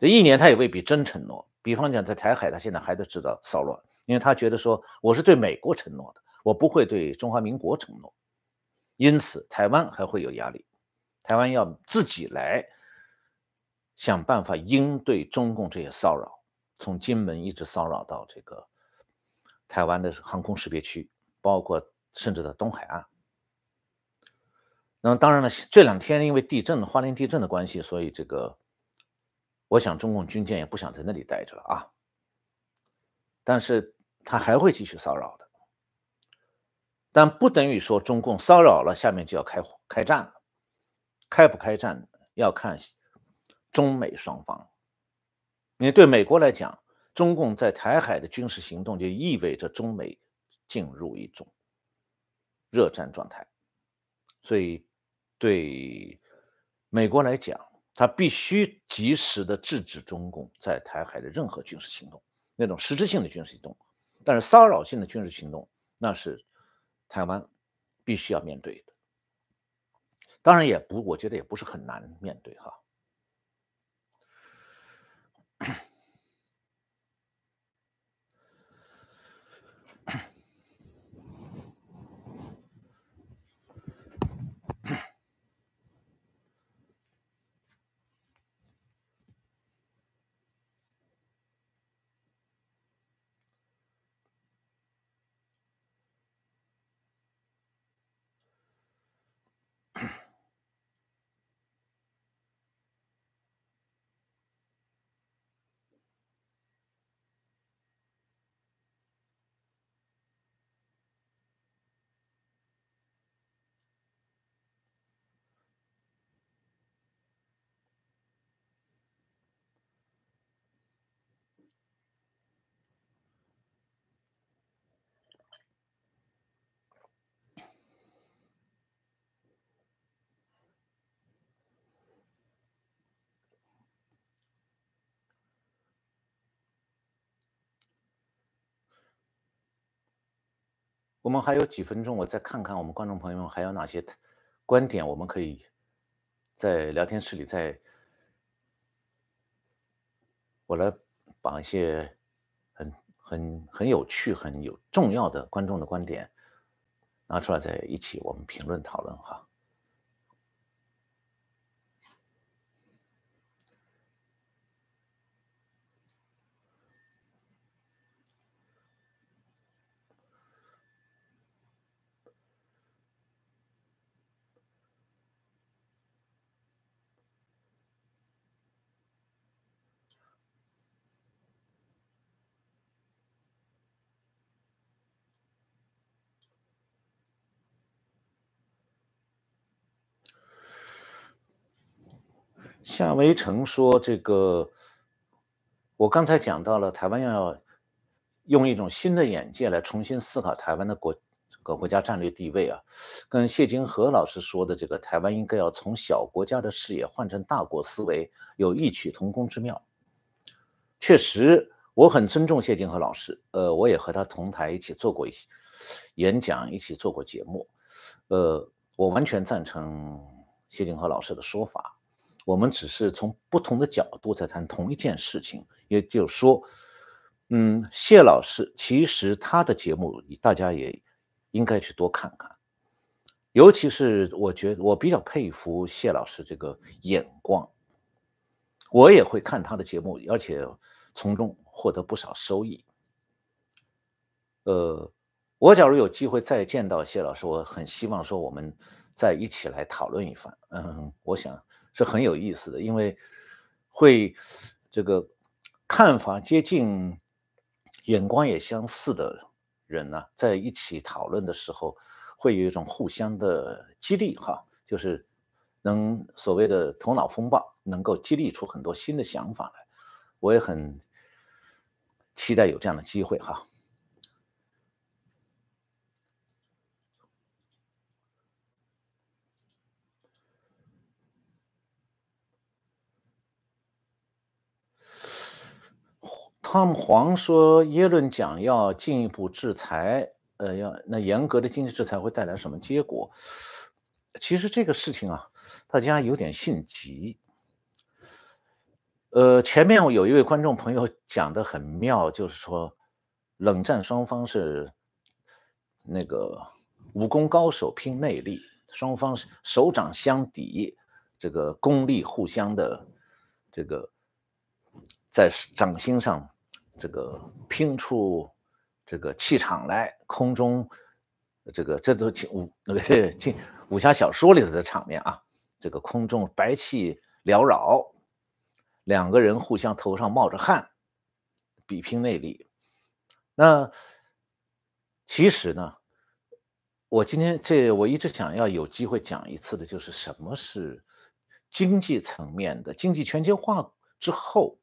这一年他也未必真承诺。比方讲，在台海，他现在还在制造骚乱，因为他觉得说我是对美国承诺的，我不会对中华民国承诺，因此台湾还会有压力，台湾要自己来想办法应对中共这些骚扰，从金门一直骚扰到这个。台湾的航空识别区，包括甚至的东海岸。那么当然了，这两天因为地震、花莲地震的关系，所以这个，我想中共军舰也不想在那里待着了啊。但是他还会继续骚扰的，但不等于说中共骚扰了，下面就要开开战了。开不开战要看中美双方。你对美国来讲。中共在台海的军事行动，就意味着中美进入一种热战状态，所以对美国来讲，他必须及时的制止中共在台海的任何军事行动，那种实质性的军事行动。但是骚扰性的军事行动，那是台湾必须要面对的。当然也不，我觉得也不是很难面对哈。我们还有几分钟，我再看看我们观众朋友们还有哪些观点，我们可以在聊天室里再，我来把一些很很很有趣、很有重要的观众的观点拿出来，在一起我们评论讨论哈。夏维成说：“这个，我刚才讲到了，台湾要用一种新的眼界来重新思考台湾的国这个国家战略地位啊，跟谢金河老师说的这个台湾应该要从小国家的视野换成大国思维，有异曲同工之妙。确实，我很尊重谢金河老师，呃，我也和他同台一起做过一些演讲，一起做过节目，呃，我完全赞成谢金河老师的说法。”我们只是从不同的角度在谈同一件事情，也就是说，嗯，谢老师其实他的节目大家也应该去多看看，尤其是我觉得我比较佩服谢老师这个眼光，我也会看他的节目，而且从中获得不少收益。呃，我假如有机会再见到谢老师，我很希望说我们再一起来讨论一番。嗯，我想。是很有意思的，因为会这个看法接近、眼光也相似的人呢，在一起讨论的时候，会有一种互相的激励，哈，就是能所谓的头脑风暴，能够激励出很多新的想法来。我也很期待有这样的机会，哈。他们黄说耶伦讲要进一步制裁，呃，要那严格的经济制裁会带来什么结果？其实这个事情啊，大家有点性急。呃，前面我有一位观众朋友讲的很妙，就是说冷战双方是那个武功高手拼内力，双方手掌相抵，这个功力互相的这个在掌心上。这个拼出这个气场来，空中这个这都武那个武武侠小说里头的场面啊，这个空中白气缭绕，两个人互相头上冒着汗，比拼内力。那其实呢，我今天这我一直想要有机会讲一次的，就是什么是经济层面的经济全球化之后。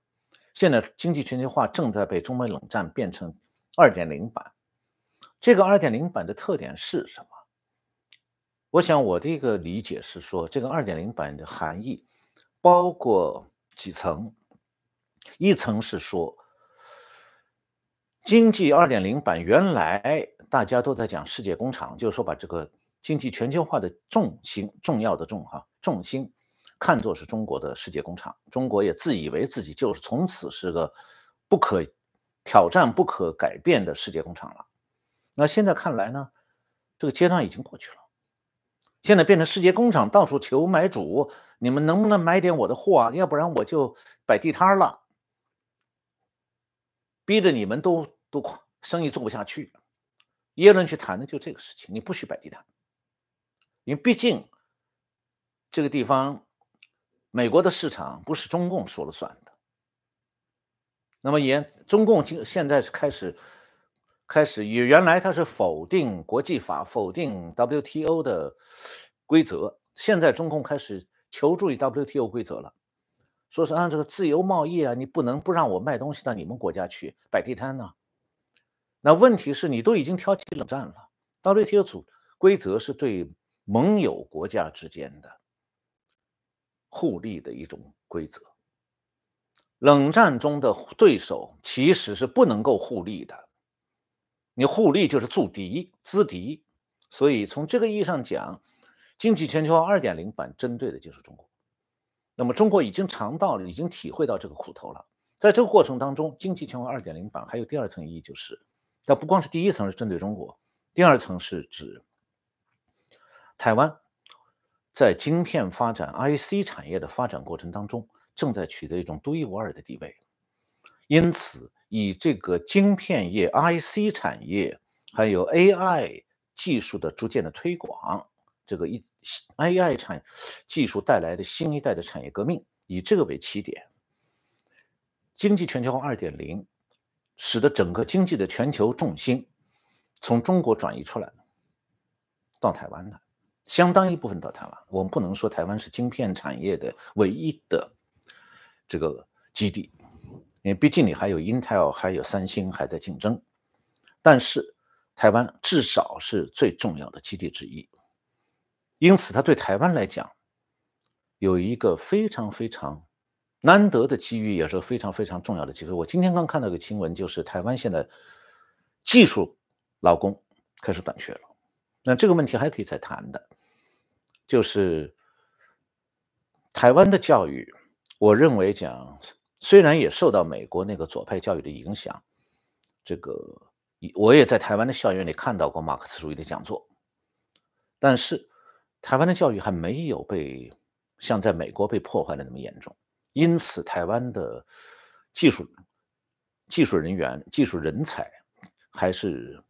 现在经济全球化正在被中美冷战变成二点零版，这个二点零版的特点是什么？我想我的一个理解是说，这个二点零版的含义包括几层，一层是说，经济二点零版原来大家都在讲世界工厂，就是说把这个经济全球化的重心、重要的重哈重心。看作是中国的世界工厂，中国也自以为自己就是从此是个不可挑战、不可改变的世界工厂了。那现在看来呢，这个阶段已经过去了。现在变成世界工厂，到处求买主，你们能不能买点我的货啊？要不然我就摆地摊了，逼着你们都都生意做不下去。耶伦去谈的就这个事情，你不许摆地摊，因为毕竟这个地方。美国的市场不是中共说了算的。那么，也中共今现在是开始开始，也原来他是否定国际法、否定 WTO 的规则，现在中共开始求助于 WTO 规则了，说是按这个自由贸易啊，你不能不让我卖东西到你们国家去摆地摊呢。那问题是你都已经挑起冷战了，WTO 组规则是对盟友国家之间的。互利的一种规则。冷战中的对手其实是不能够互利的，你互利就是助敌、资敌。所以从这个意义上讲，经济全球化二点零版针对的就是中国。那么中国已经尝到了，已经体会到这个苦头了。在这个过程当中，经济全球化二点零版还有第二层意义，就是它不光是第一层是针对中国，第二层是指台湾。在晶片发展、IC 产业的发展过程当中，正在取得一种独一无二的地位。因此，以这个晶片业、IC 产业，还有 AI 技术的逐渐的推广，这个一 AI 产技术带来的新一代的产业革命，以这个为起点，经济全球化2.0，使得整个经济的全球重心从中国转移出来，到台湾了。相当一部分到台湾。我们不能说台湾是晶片产业的唯一的这个基地，因为毕竟你还有 Intel，还有三星还在竞争。但是台湾至少是最重要的基地之一，因此它对台湾来讲有一个非常非常难得的机遇，也是非常非常重要的机会。我今天刚看到一个新闻，就是台湾现在技术劳工开始短缺了。那这个问题还可以再谈的，就是台湾的教育，我认为讲虽然也受到美国那个左派教育的影响，这个。我也在台湾的校园里看到过马克思主义的讲座，但是台湾的教育还没有被像在美国被破坏的那么严重，因此台湾的技术技术人员、技术人才还是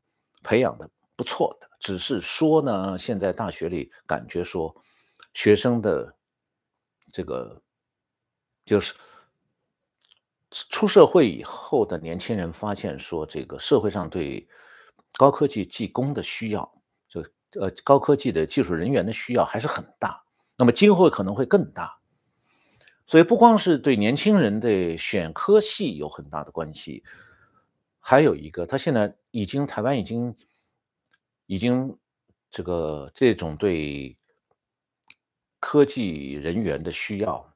培养的不错的。只是说呢，现在大学里感觉说学生的这个就是。出社会以后的年轻人发现说，这个社会上对高科技技工的需要，就呃高科技的技术人员的需要还是很大。那么今后可能会更大。所以不光是对年轻人的选科系有很大的关系，还有一个，他现在已经台湾已经已经这个这种对科技人员的需要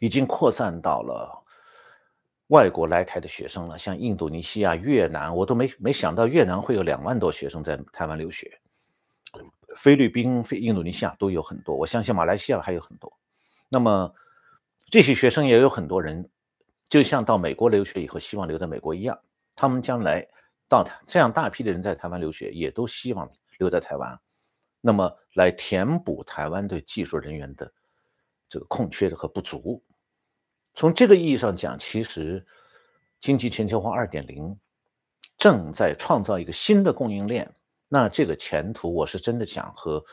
已经扩散到了。外国来台的学生了，像印度尼西亚、越南，我都没没想到越南会有两万多学生在台湾留学。菲律宾、非印度尼西亚都有很多，我相信马来西亚还有很多。那么这些学生也有很多人，就像到美国留学以后希望留在美国一样，他们将来到这样大批的人在台湾留学，也都希望留在台湾，那么来填补台湾对技术人员的这个空缺和不足。从这个意义上讲，其实经济全球化二点零正在创造一个新的供应链。那这个前途，我是真的想和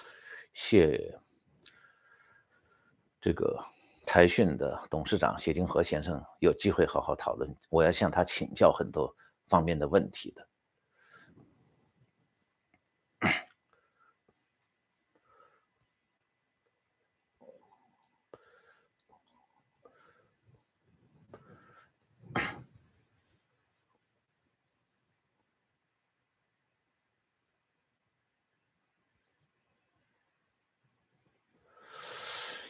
谢这个台讯的董事长谢金河先生有机会好好讨论。我要向他请教很多方面的问题的。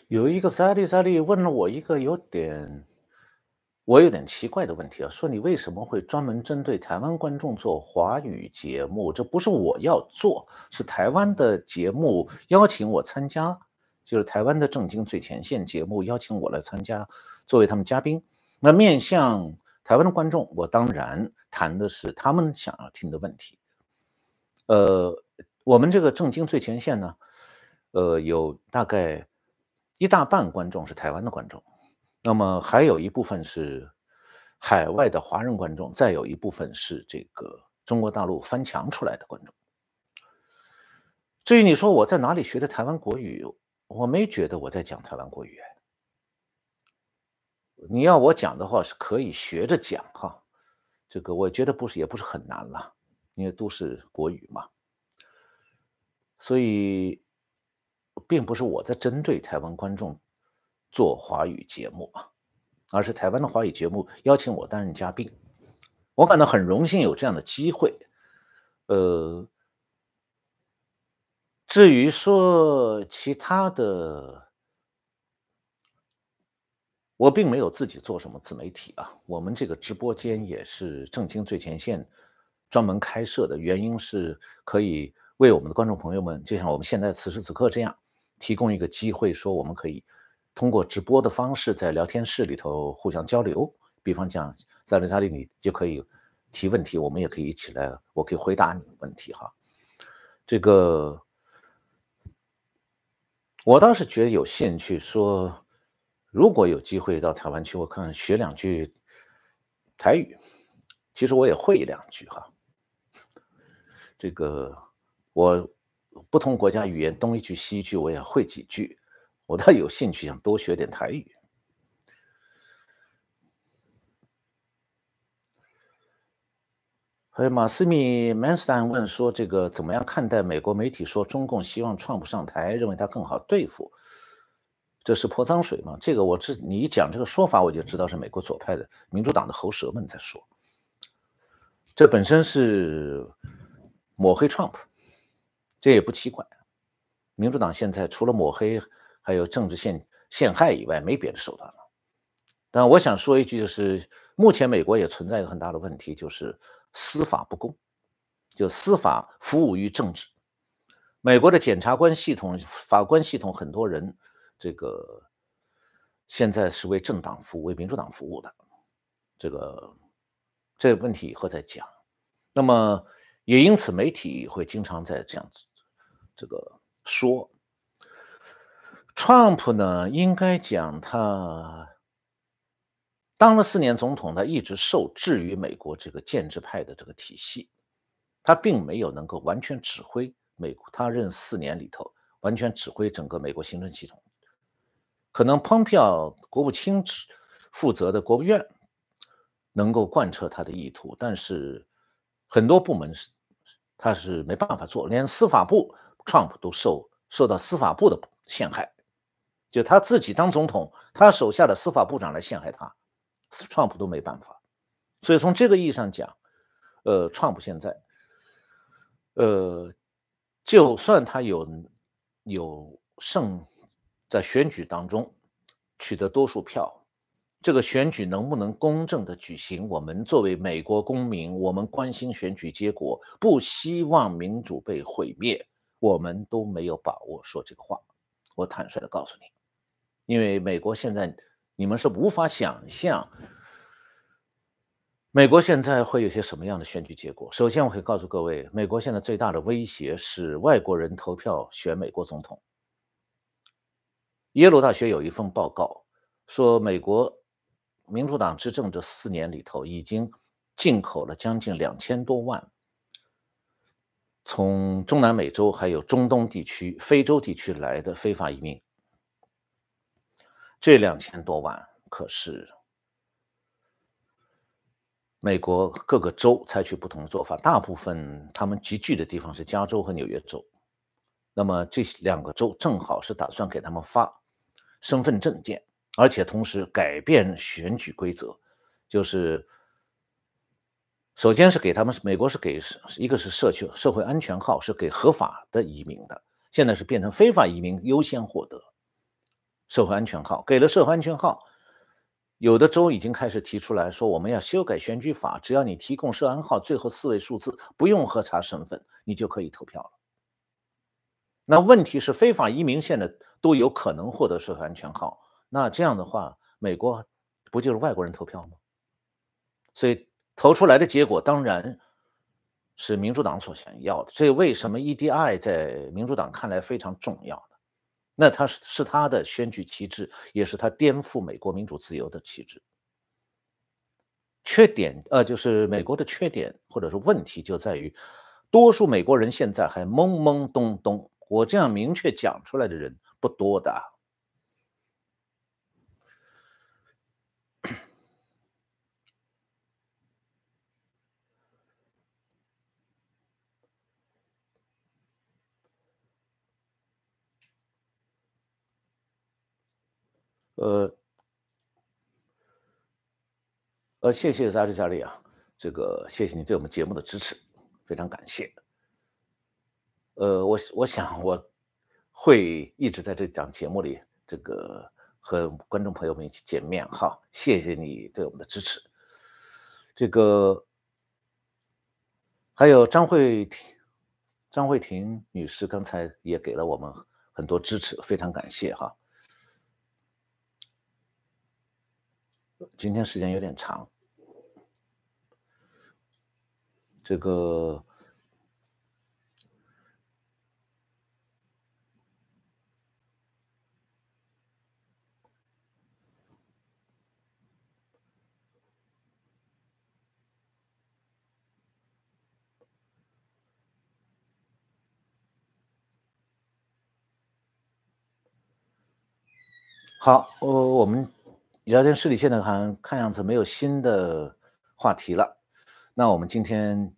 有一个萨利萨利问了我一个有点，我有点奇怪的问题啊，说你为什么会专门针对台湾观众做华语节目？这不是我要做，是台湾的节目邀请我参加，就是台湾的正经最前线节目邀请我来参加，作为他们嘉宾。那面向台湾的观众，我当然谈的是他们想要听的问题。呃，我们这个正经最前线呢，呃，有大概。一大半观众是台湾的观众，那么还有一部分是海外的华人观众，再有一部分是这个中国大陆翻墙出来的观众。至于你说我在哪里学的台湾国语，我没觉得我在讲台湾国语。你要我讲的话是可以学着讲哈，这个我觉得不是也不是很难了，因为都是国语嘛，所以。并不是我在针对台湾观众做华语节目啊，而是台湾的华语节目邀请我担任嘉宾，我感到很荣幸有这样的机会。呃，至于说其他的，我并没有自己做什么自媒体啊。我们这个直播间也是正经最前线专门开设的，原因是可以为我们的观众朋友们，就像我们现在此时此刻这样。提供一个机会，说我们可以通过直播的方式在聊天室里头互相交流。比方讲，在这里你就可以提问题，我们也可以一起来，我可以回答你问题哈。这个我倒是觉得有兴趣，说如果有机会到台湾去，我看学两句台语，其实我也会两句哈。这个我。不同国家语言东一句西一句，我也会几句。我倒有兴趣想多学点台语。还有马斯米曼斯坦问说：“这个怎么样看待美国媒体说中共希望川普上台，认为他更好对付？这是泼脏水吗？”这个我知，你一讲这个说法，我就知道是美国左派的民主党的喉舌们在说。这本身是抹黑川普，这也不奇怪。民主党现在除了抹黑，还有政治陷陷害以外，没别的手段了。但我想说一句，就是目前美国也存在一个很大的问题，就是。司法不公，就司法服务于政治。美国的检察官系统、法官系统，很多人这个现在是为政党服务、为民主党服务的。这个这个问题以后再讲。那么也因此，媒体会经常在这样子这个说，Trump 呢，应该讲他。当了四年总统，他一直受制于美国这个建制派的这个体系，他并没有能够完全指挥美国。他任四年里头，完全指挥整个美国行政系统。可能 Pompeo 国务卿负责的国务院能够贯彻他的意图，但是很多部门是他是没办法做，连司法部，Trump 都受受到司法部的陷害，就他自己当总统，他手下的司法部长来陷害他。川普都没办法，所以从这个意义上讲，呃，川普现在，呃，就算他有有胜，在选举当中取得多数票，这个选举能不能公正的举行？我们作为美国公民，我们关心选举结果，不希望民主被毁灭，我们都没有把握说这个话。我坦率的告诉你，因为美国现在。你们是无法想象，美国现在会有些什么样的选举结果。首先，我可以告诉各位，美国现在最大的威胁是外国人投票选美国总统。耶鲁大学有一份报告说，美国民主党执政这四年里头，已经进口了将近两千多万从中南美洲、还有中东地区、非洲地区来的非法移民。这两千多万可是美国各个州采取不同的做法，大部分他们集聚的地方是加州和纽约州。那么这两个州正好是打算给他们发身份证件，而且同时改变选举规则，就是首先是给他们，美国是给一个是社区社会安全号，是给合法的移民的，现在是变成非法移民优先获得。社会安全号给了社会安全号，有的州已经开始提出来说，我们要修改选举法，只要你提供社安号最后四位数字，不用核查身份，你就可以投票了。那问题是，非法移民现在都有可能获得社会安全号，那这样的话，美国不就是外国人投票吗？所以投出来的结果当然是民主党所想要的。这为什么 EDI 在民主党看来非常重要？那他是是他的选举旗帜，也是他颠覆美国民主自由的旗帜。缺点，呃，就是美国的缺点或者是问题就在于，多数美国人现在还懵懵懂懂。我这样明确讲出来的人不多的。呃，呃，谢谢扎里扎里啊，这个谢谢你对我们节目的支持，非常感谢。呃，我我想我会一直在这档节目里，这个和观众朋友们一起见面哈。谢谢你对我们的支持。这个还有张慧婷，张慧婷女士刚才也给了我们很多支持，非常感谢哈。今天时间有点长，这个好，我我们。聊天室里现在好像看样子没有新的话题了，那我们今天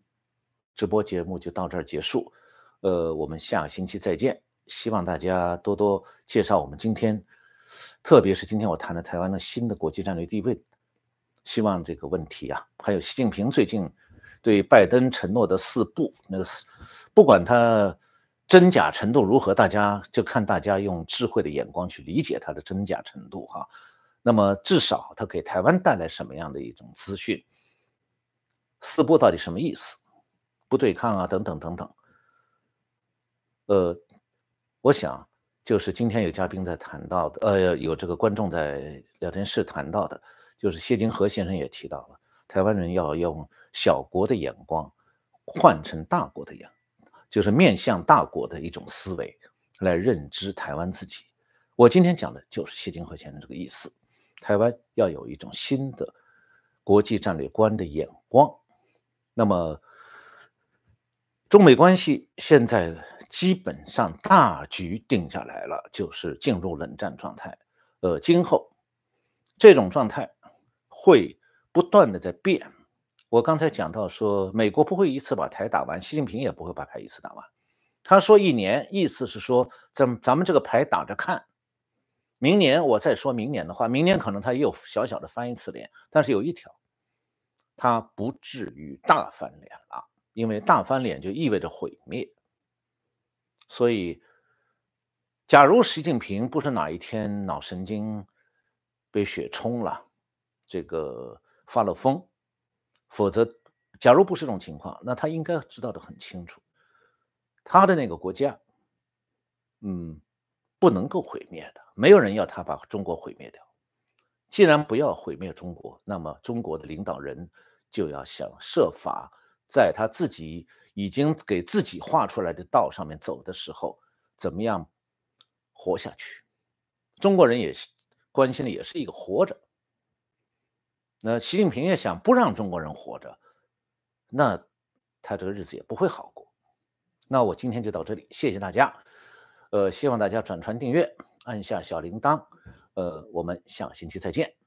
直播节目就到这儿结束。呃，我们下个星期再见。希望大家多多介绍我们今天，特别是今天我谈了台湾的新的国际战略地位。希望这个问题啊，还有习近平最近对拜登承诺的四不，那个四，不管他真假程度如何，大家就看大家用智慧的眼光去理解他的真假程度哈。那么至少他给台湾带来什么样的一种资讯？四不到底什么意思？不对抗啊，等等等等。呃，我想就是今天有嘉宾在谈到的，呃，有这个观众在聊天室谈到的。就是谢金河先生也提到了，台湾人要用小国的眼光换成大国的眼，就是面向大国的一种思维来认知台湾自己。我今天讲的就是谢金河先生这个意思，台湾要有一种新的国际战略观的眼光。那么，中美关系现在基本上大局定下来了，就是进入冷战状态。呃，今后这种状态。会不断的在变。我刚才讲到说，美国不会一次把台打完，习近平也不会把台一次打完。他说一年，意思是说，咱咱们这个牌打着看。明年我再说明年的话，明年可能他也有小小的翻一次脸，但是有一条，他不至于大翻脸了，因为大翻脸就意味着毁灭。所以，假如习近平不是哪一天脑神经被血冲了。这个发了疯，否则，假如不是这种情况，那他应该知道的很清楚，他的那个国家，嗯，不能够毁灭的，没有人要他把中国毁灭掉。既然不要毁灭中国，那么中国的领导人就要想设法，在他自己已经给自己画出来的道上面走的时候，怎么样活下去？中国人也关心的也是一个活着。那习近平也想不让中国人活着，那他这个日子也不会好过。那我今天就到这里，谢谢大家。呃，希望大家转传订阅，按下小铃铛。呃，我们下星期再见。